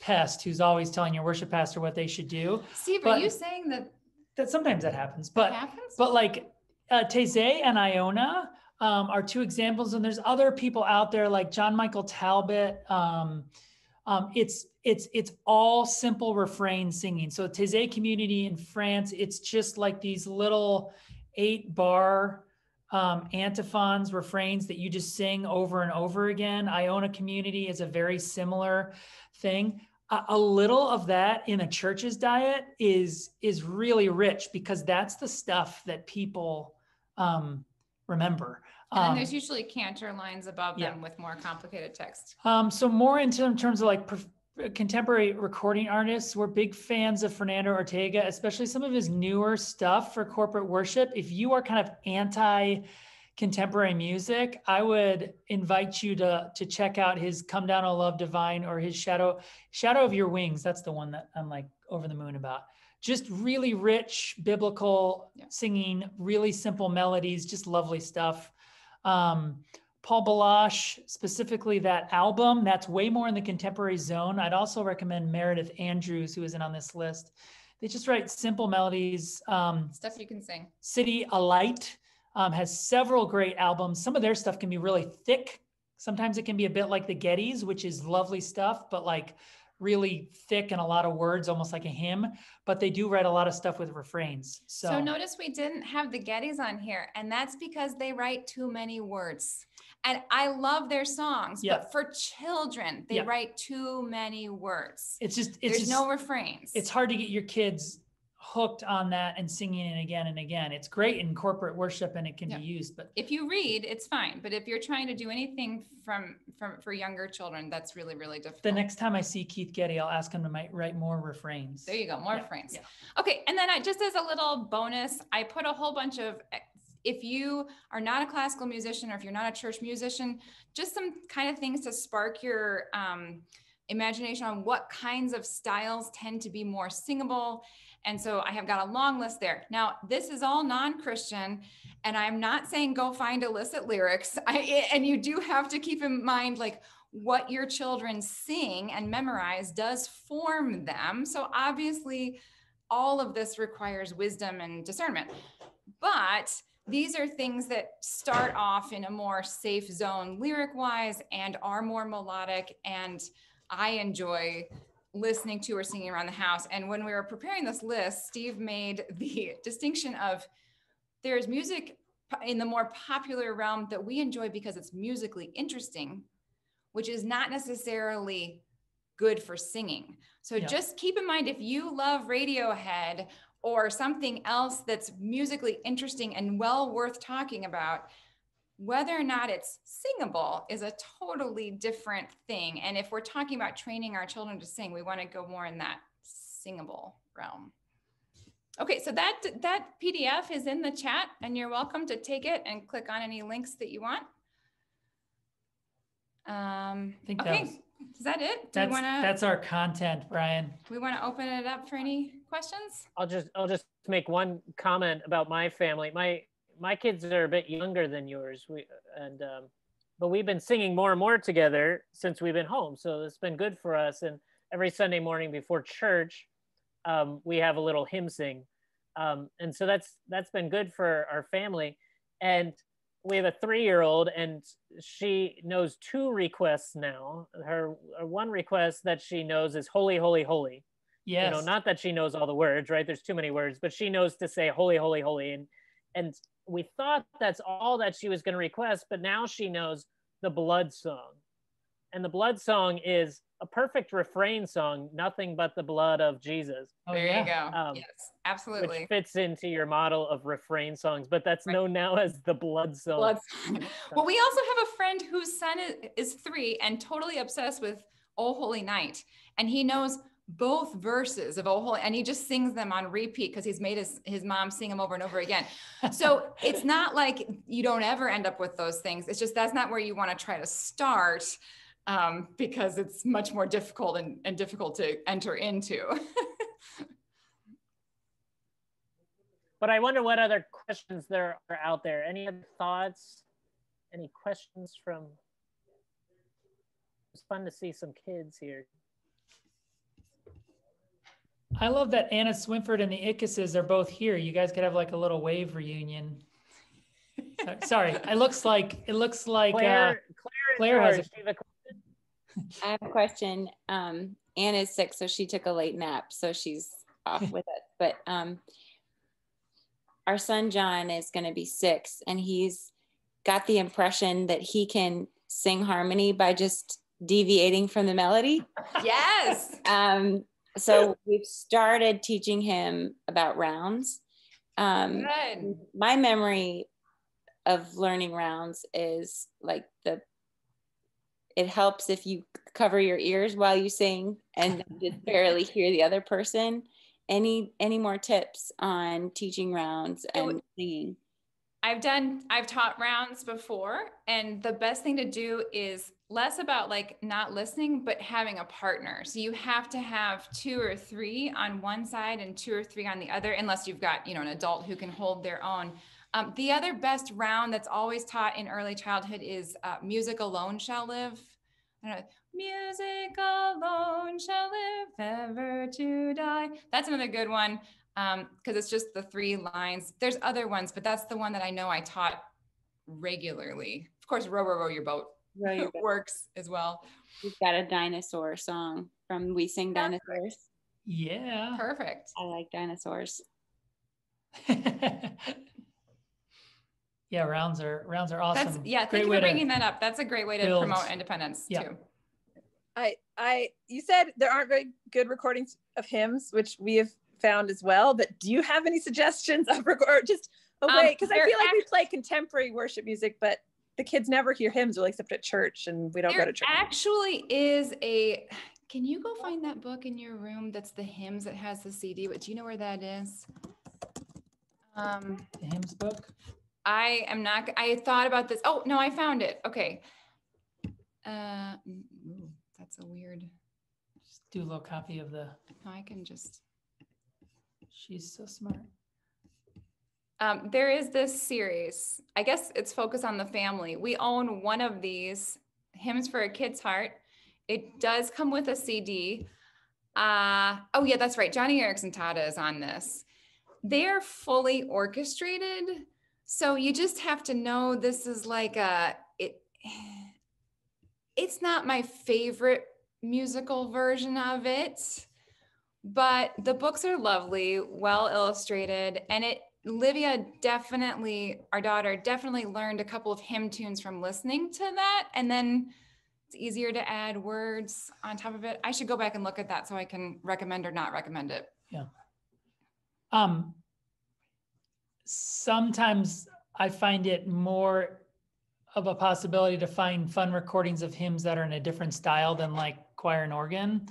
pest who's always telling your worship pastor what they should do. Steve, but- are you saying that That sometimes that happens, that but happens? but like uh, Taizé and Iona um, are two examples, and there's other people out there like John Michael Talbot. Um, um, it's it's it's all simple refrain singing. So Taizé community in France, it's just like these little eight bar um, antiphons, refrains that you just sing over and over again. Iona community is a very similar thing. A, a little of that in a church's diet is is really rich because that's the stuff that people um, remember. and then Um, there's usually cantor lines above yeah. them with more complicated text. um, so more in terms of like contemporary recording artists, we're big fans of Fernando Ortega, especially some of his newer stuff for corporate worship. If you are kind of anti contemporary music, I would invite you to to check out his "Come Down, O Love Divine" or his "Shadow Shadow of Your Wings." That's the one that I'm like over the moon about. Just really rich biblical Yeah. singing, really simple melodies, just lovely stuff. Um, Paul Baloche, specifically that album, that's way more in the contemporary zone. I'd also recommend Meredith Andrews, who isn't on this list. They just write simple melodies. Um, Stuff you can sing. CityAlight um, has several great albums. Some of their stuff can be really thick. Sometimes it can be a bit like the Gettys, which is lovely stuff, but like really thick and a lot of words, almost like a hymn. But they do write a lot of stuff with refrains. So, So notice we didn't have the Gettys on here, and that's because they write too many words. And I love their songs, Yeah. but for children, they Yeah. write too many words. it's just it's There's just no refrains. it's hard to get your kids hooked on that and singing it again and again. It's great in corporate worship and it can Yeah. be used, but if you read, it's fine. But if you're trying to do anything from from for younger children, that's really really difficult. the next time I see Keith Getty, I'll ask him to write more refrains. There you go, more Yeah, refrains. yeah. Okay, and then I just as a little bonus, I put a whole bunch of if you are not a classical musician or if you're not a church musician, just some kind of things to spark your um, imagination on what kinds of styles tend to be more singable. And so I have got a long list there. Now, this is all non-Christian, and I'm not saying go find illicit lyrics. I, and you do have to keep in mind, like, what your children sing and memorize does form them. So obviously, all of this requires wisdom and discernment. But these are things that start off in a more safe zone lyric wise and are more melodic. And I enjoy listening to or singing around the house. And when we were preparing this list, Steve made the distinction of there's music in the more popular realm that we enjoy because it's musically interesting, which is not necessarily good for singing. So yeah. just keep in mind if you love Radiohead or something else that's musically interesting and well worth talking about, whether or not it's singable is a totally different thing. And if we're talking about training our children to sing, we want to go more in that singable realm. Okay, so that that PDF is in the chat and you're welcome to take it and click on any links that you want. Um, I think okay, that was, is that it? Do that's, wanna, that's our content, Brian. We want to open it up for any questions? I'll just I'll just make one comment about my family. My my kids are a bit younger than yours. We and um, but we've been singing more and more together since we've been home. So it's been good for us. And every Sunday morning before church, um, we have a little hymn sing, um, and so that's that's been good for our family. And we have a three-year-old, and she knows two requests now. Her, her one request that she knows is "Holy, Holy, Holy." Yes. You know, not that she knows all the words, right? There's too many words, but she knows to say "Holy, Holy, Holy," and and we thought that's all that she was going to request, but now she knows the blood song. And the blood song is a perfect refrain song, nothing but the blood of Jesus. Oh, there yeah. you go. Um, yes, absolutely. Which fits into your model of refrain songs, but that's right. known now as the blood song. Blood song. well, we also have a friend whose son is, is three and totally obsessed with Oh Holy Night. And he knows both verses of Oh Holy, and he just sings them on repeat because he's made his, his mom sing them over and over again. So it's not like you don't ever end up with those things. It's just that's not where you want to try to start um, because it's much more difficult and, and difficult to enter into. but I wonder what other questions there are out there. Any other thoughts? Any questions from? It's fun to see some kids here. I love that Anna Swinford and the Ickuses are both here. You guys could have like a little wave reunion. Sorry, it looks like it looks like Claire, uh, Claire, Claire has I have a question. Um, Anna's sick, so she took a late nap, so she's off with it. But um, our son John is going to be six, and he's got the impression that he can sing harmony by just deviating from the melody. Yes. um, so we've started teaching him about rounds. Um, Good. My memory of learning rounds is like the it helps if you cover your ears while you sing and just barely hear the other person any any more tips on teaching rounds and singing I've done, I've taught rounds before, and the best thing to do is less about like not listening, but having a partner. So you have to have two or three on one side and two or three on the other, unless you've got, you know, an adult who can hold their own. Um, the other best round that's always taught in early childhood is uh, music alone shall live. I don't know, music alone shall live, ever to die. That's another good one because um, it's just the three lines. There's other ones, but that's the one that I know I taught regularly. Of course, row, row, row your boat right. works as well. We've got a dinosaur song from We Sing Perfect. Dinosaurs. Yeah. Perfect. I like dinosaurs. yeah, rounds are rounds are awesome. That's, yeah, thank great you for bringing that up. That's a great way to build. promote independence yeah. too. I I you said there aren't very good recordings of hymns, which we have found as well. But do you have any suggestions of record just a way? Because um, I feel like we play contemporary worship music, but the kids never hear hymns really except at church, and we don't go to church. Actually, is a. Can you go find that book in your room? That's the hymns that has the CD. But do you know where that is? Um, the hymns book. I am not. I thought about this. Oh no, I found it. Okay. Uh, ooh, that's a weird. Just do a little copy of the. No, I can just. She's so smart. Um, there is this series. I guess it's focused on the family. We own one of these Hymns for a Kid's Heart. It does come with a CD. Uh, oh, yeah, that's right. Joni Eareckson Tada is on this. They're fully orchestrated. So you just have to know this is like a, it, it's not my favorite musical version of it, but the books are lovely, well illustrated, and it Livia definitely, our daughter definitely learned a couple of hymn tunes from listening to that. And then it's easier to add words on top of it. I should go back and look at that so I can recommend or not recommend it. Yeah. Um, sometimes I find it more of a possibility to find fun recordings of hymns that are in a different style than like choir and organ.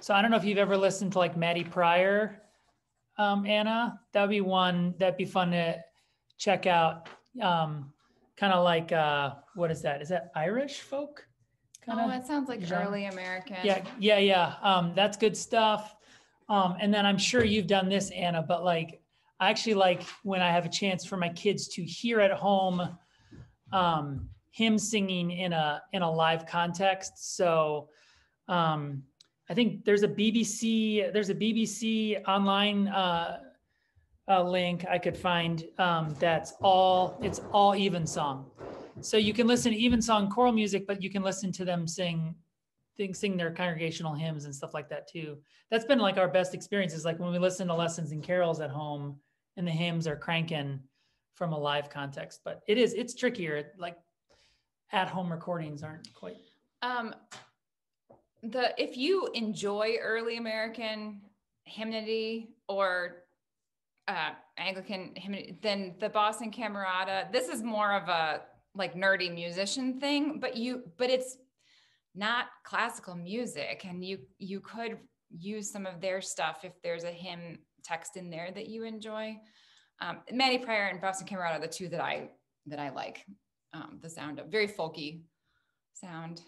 So I don't know if you've ever listened to like Maddy Prior um, Anna. That would be one that'd be fun to check out. Um, kind of like uh, what is that? Is that Irish folk? Kinda? Oh, that sounds like genre? early American. Yeah, yeah, yeah. Um, that's good stuff. Um, and then I'm sure you've done this, Anna, but like I actually like when I have a chance for my kids to hear at home um, hymn singing in a in a live context. So um, I think there's a BBC there's a BBC online uh, uh, link I could find um, that's all it's all evensong. So you can listen to evensong choral music, but you can listen to them sing sing their congregational hymns and stuff like that too. That's been like our best experiences. Like when we listen to lessons and carols at home, and the hymns are cranking from a live context. But it is it's trickier. Like at home recordings aren't quite. Um, the if you enjoy early American hymnody or uh, Anglican hymnody, then the Boston Camerata. This is more of a like nerdy musician thing, but you but it's not classical music, and you you could use some of their stuff if there's a hymn text in there that you enjoy. Um, Maddy Prior and Boston Camerata are the two that I that I like. Um, the sound of very folky sound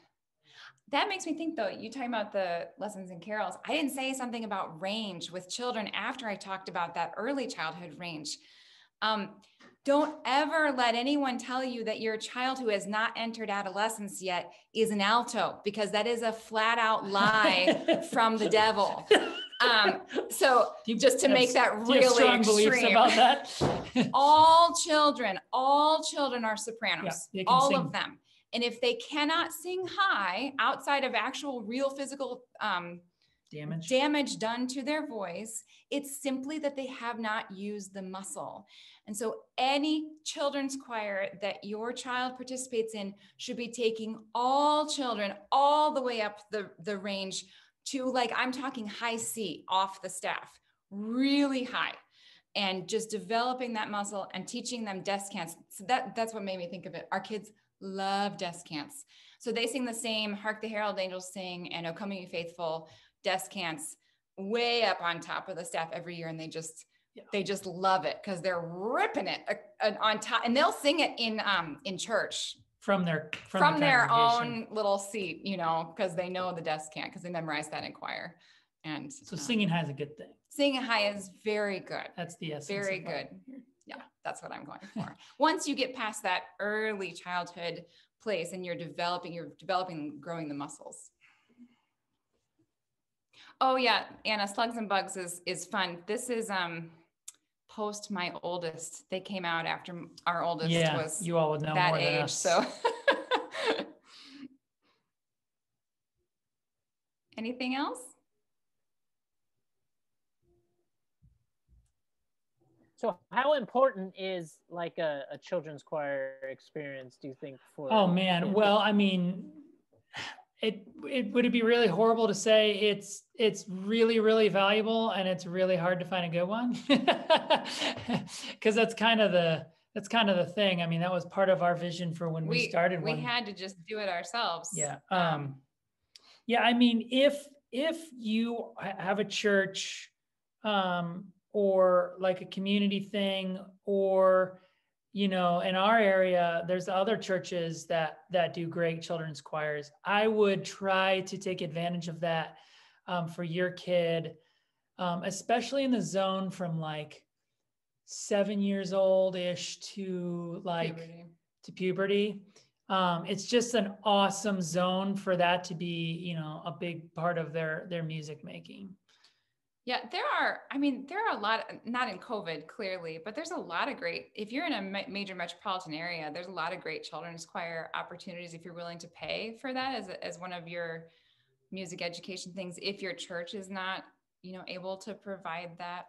that makes me think though you talking about the lessons and carols i didn't say something about range with children after i talked about that early childhood range. Um, don't ever let anyone tell you that your child who has not entered adolescence yet is an alto because that is a flat out lie from the devil. Um, so just to make that really extreme about that? all children all children are sopranos yeah, all sing. of them and if they cannot sing high outside of actual real physical um, damage. damage done to their voice, it's simply that they have not used the muscle. And so, any children's choir that your child participates in should be taking all children all the way up the, the range to, like, I'm talking high C off the staff, really high and just developing that muscle and teaching them descants. So that that's what made me think of it. Our kids love descants. So they sing the same Hark the Herald Angels Sing and O Come Ye Faithful descants way up on top of the staff every year. And they just, yeah. they just love it because they're ripping it uh, on top and they'll sing it in, um, in church from their, from, from the their own little seat, you know, because they know the descant because they memorized that in choir. And so um, singing high is a good thing. Singing high is very good. That's the essence. Very good yeah, that's what I'm going for. Once you get past that early childhood place and you're developing, you're developing, growing the muscles. Oh yeah, Anna, Slugs and Bugs is is fun. This is um post my oldest. They came out after our oldest yeah, was you all would know that age. So anything else? So, how important is like a, a children's choir experience? Do you think for? Oh man, well, I mean, it it would it be really horrible to say it's it's really really valuable and it's really hard to find a good one because that's kind of the that's kind of the thing. I mean, that was part of our vision for when we, we started. We one. had to just do it ourselves. Yeah. Um, yeah. I mean, if if you have a church um, or like a community thing or you know in our area there's other churches that that do great children's choirs. I would try to take advantage of that um, for your kid um, especially in the zone from like seven years old ish to like puberty. to puberty. Um, it's just an awesome zone for that to be you know a big part of their their music making yeah, there are. I mean, there are a lot, not in COVID clearly, but there's a lot of great, if you're in a major metropolitan area, there's a lot of great children's choir opportunities if you're willing to pay for that as, as one of your music education things. If your church is not, you know, able to provide that.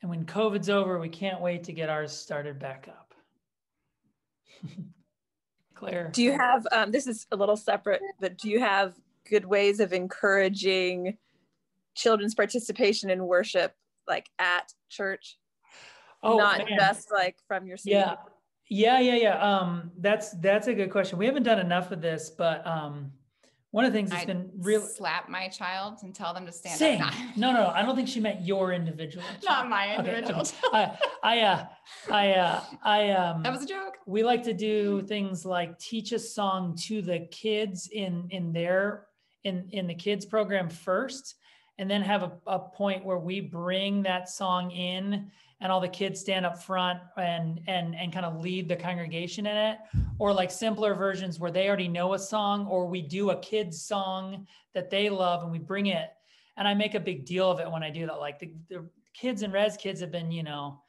And when COVID's over, we can't wait to get ours started back up. Claire. Do you have, um, this is a little separate, but do you have good ways of encouraging children's participation in worship like at church oh not man. just like from your seat. yeah yeah yeah yeah um that's that's a good question we haven't done enough of this but um one of the things that's I'd been real slap my child and tell them to stand Same. up. no, no, no. I don't think she meant your individual. Child. Not my individual. Okay, okay. I, I, uh, I, uh, I, um, that was a joke. We like to do things like teach a song to the kids in, in their, in, in the kids program first and then have a, a point where we bring that song in and all the kids stand up front and and and kind of lead the congregation in it. Or like simpler versions where they already know a song or we do a kids song that they love and we bring it. And i make a big deal of it when i do that. Like the, the kids and res kids have been you know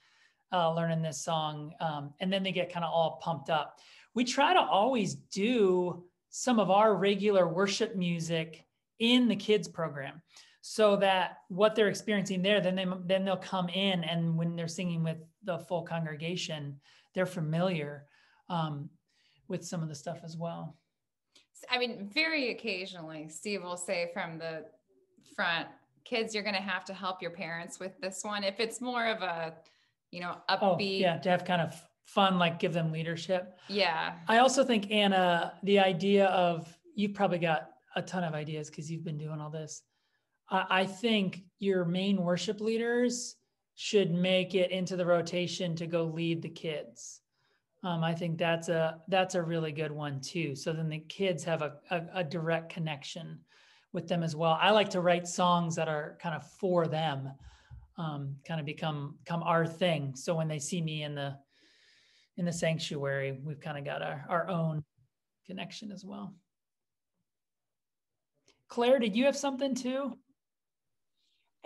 uh, learning this song um, and then they get kind of all pumped up. We try to always do some of our regular worship music in the kids program so that what they're experiencing there then they then they'll come in and when they're singing with the full congregation they're familiar um, with some of the stuff as well. I mean very occasionally steve will say from the front kids you're going to have to help your parents with this one. If it's more of a you know upbeat oh, yeah to have kind of fun like give them leadership. Yeah. I also think anna the idea of you've probably got a ton of ideas because you've been doing all this I think your main worship leaders should make it into the rotation to go lead the kids. Um, I think that's a that's a really good one too. So then the kids have a, a, a direct connection with them as well. I like to write songs that are kind of for them, um, kind of become become our thing. So when they see me in the in the sanctuary, we've kind of got our, our own connection as well. Claire, did you have something too?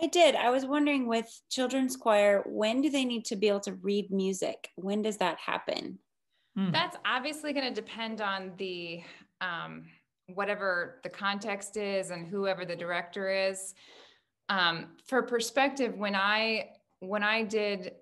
I did. I was wondering with children's choir, when do they need to be able to read music? When does that happen? Mm. That's obviously going to depend on the um, whatever the context is and whoever the director is. Um, for perspective, when I when I did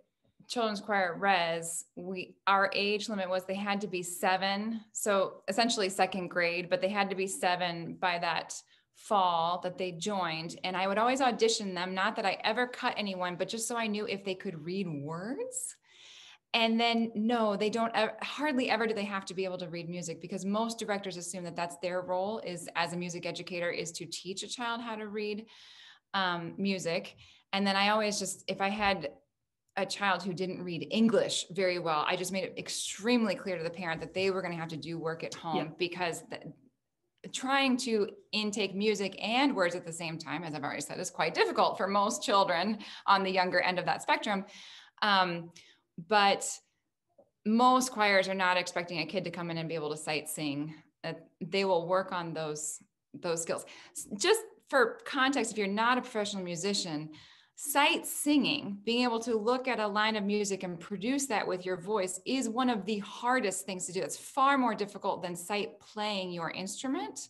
children's choir at res we our age limit was they had to be seven so essentially second grade but they had to be seven by that fall that they joined and I would always audition them not that I ever cut anyone but just so I knew if they could read words and then no they don't hardly ever do they have to be able to read music because most directors assume that that's their role is as a music educator is to teach a child how to read um, music and then I always just if I had a child who didn't read English very well, I just made it extremely clear to the parent that they were going to have to do work at home yeah. because trying to intake music and words at the same time, as I've already said, is quite difficult for most children on the younger end of that spectrum. Um, but most choirs are not expecting a kid to come in and be able to sight sing. Uh, they will work on those those skills. Just for context, if you're not a professional musician, sight singing, being able to look at a line of music and produce that with your voice is one of the hardest things to do. It's far more difficult than sight playing your instrument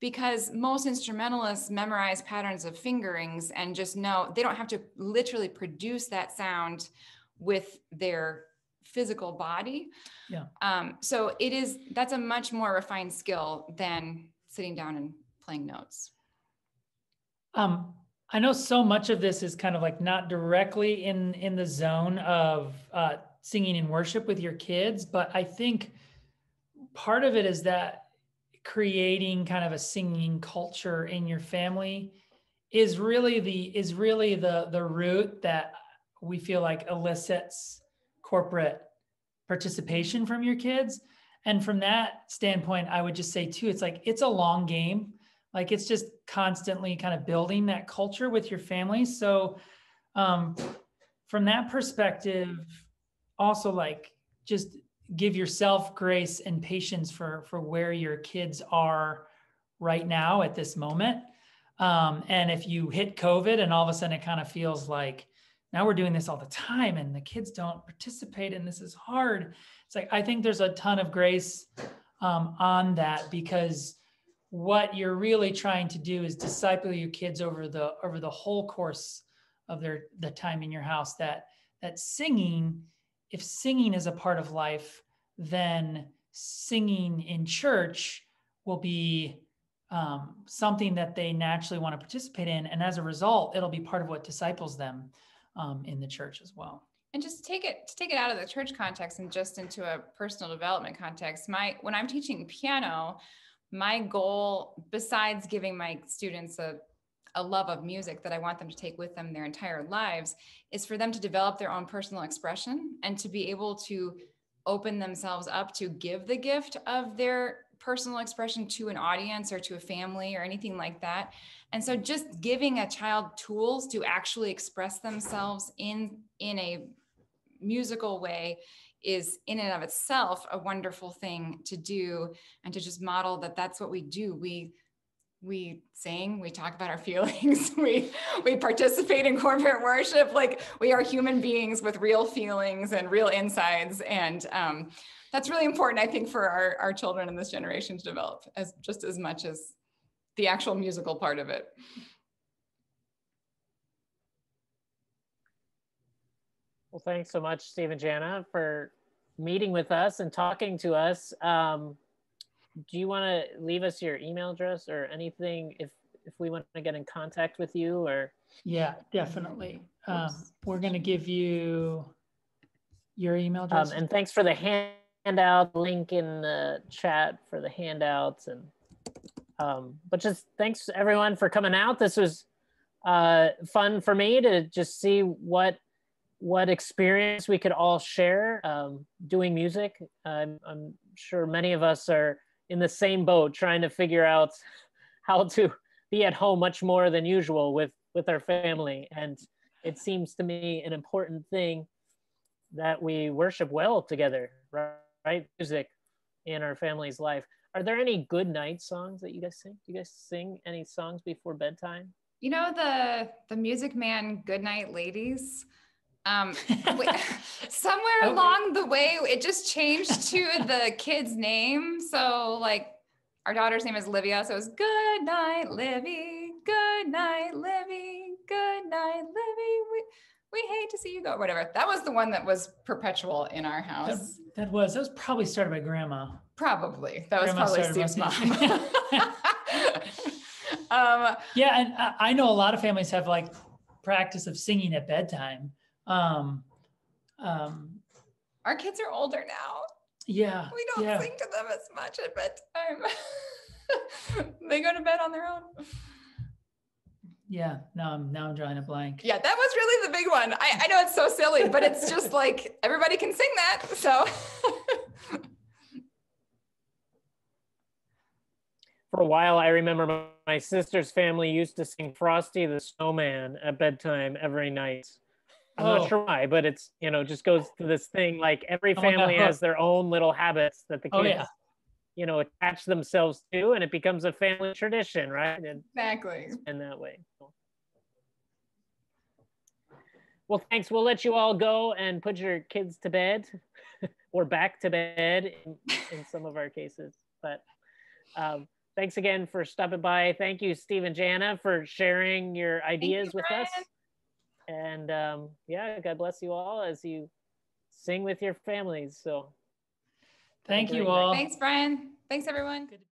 because most instrumentalists memorize patterns of fingerings and just know they don't have to literally produce that sound with their physical body. Yeah. Um, so it is that's a much more refined skill than sitting down and playing notes. Um, I know so much of this is kind of like not directly in in the zone of uh, singing in worship with your kids, but I think part of it is that creating kind of a singing culture in your family is really the is really the the root that we feel like elicits corporate participation from your kids. And from that standpoint i would just say too it's like it's a long game like it's just constantly kind of building that culture with your family so um, from that perspective also like just give yourself grace and patience for for where your kids are right now at this moment. Um, and if you hit COVID and all of a sudden it kind of feels like now we're doing this all the time and the kids don't participate and this is hard. It's like I think there's a ton of grace um, on that because what you're really trying to do is disciple your kids over the over the whole course of their the time in your house that that singing if singing is a part of life then singing in church will be um, something that they naturally want to participate in and as a result it'll be part of what disciples them um, in the church as well. And just take it to take it out of the church context and just into a personal development context my when i'm teaching piano my goal, besides giving my students a, a love of music that I want them to take with them their entire lives, is for them to develop their own personal expression and to be able to open themselves up to give the gift of their personal expression to an audience or to a family or anything like that. And so just giving a child tools to actually express themselves in in a musical way is in and of itself a wonderful thing to do and to just model that that's what we do. We we sing we talk about our feelings we we participate in corporate worship. Like we are human beings with real feelings and real insides. And um, that's really important i think for our, our children in this generation to develop as just as much as the actual musical part of it Well, thanks so much, Steve and Janna, for meeting with us and talking to us. Um, do you want to leave us your email address or anything if if we want to get in contact with you or? Yeah, definitely. Um, we're going to give you your email address. Um, and thanks for the handout link in the chat for the handouts and um, but just thanks everyone for coming out. This was uh, fun for me to just see what what experience we could all share um, doing music. I'm, I'm sure many of us are in the same boat trying to figure out how to be at home much more than usual with, with our family. And it seems to me an important thing that we worship well together, right? Music in our family's life. Are there any good night songs that you guys sing? Do you guys sing any songs before bedtime? You know the the Music Man "Good Night Ladies." Um, somewhere okay. along the way, it just changed to the kid's name. So, like, our daughter's name is Livia. So it's good night, Livy. Good night, Livy. Good night, Livy. We, we hate to see you go. Whatever. That was the one that was perpetual in our house. That, that was. That was probably started by grandma. Probably. That grandma was probably Steve's mom. um, yeah, and I, I know a lot of families have like practice of singing at bedtime. Um, um, Our kids are older now. Yeah. We don't yeah. sing to them as much at bedtime. they go to bed on their own. Yeah, now I'm now I'm drawing a blank. Yeah, that was really the big one. I, I know it's so silly, but it's just like everybody can sing that. So for a while, I remember my sister's family used to sing Frosty the Snowman at bedtime every night. I'm oh. not sure why, but it's you know just goes to this thing like every family oh, has their own little habits that the oh, kids, oh, yeah. you know, attach themselves to, and it becomes a family tradition, right? And exactly. In that way. Well, thanks. We'll let you all go and put your kids to bed, or back to bed in, in some of our cases. But um, thanks again for stopping by. Thank you, Steve and Janna, for sharing your ideas you, with Brian. us. And um, yeah, God bless you all as you sing with your families. So thank you all. Thanks, Brian. Thanks, everyone. Good.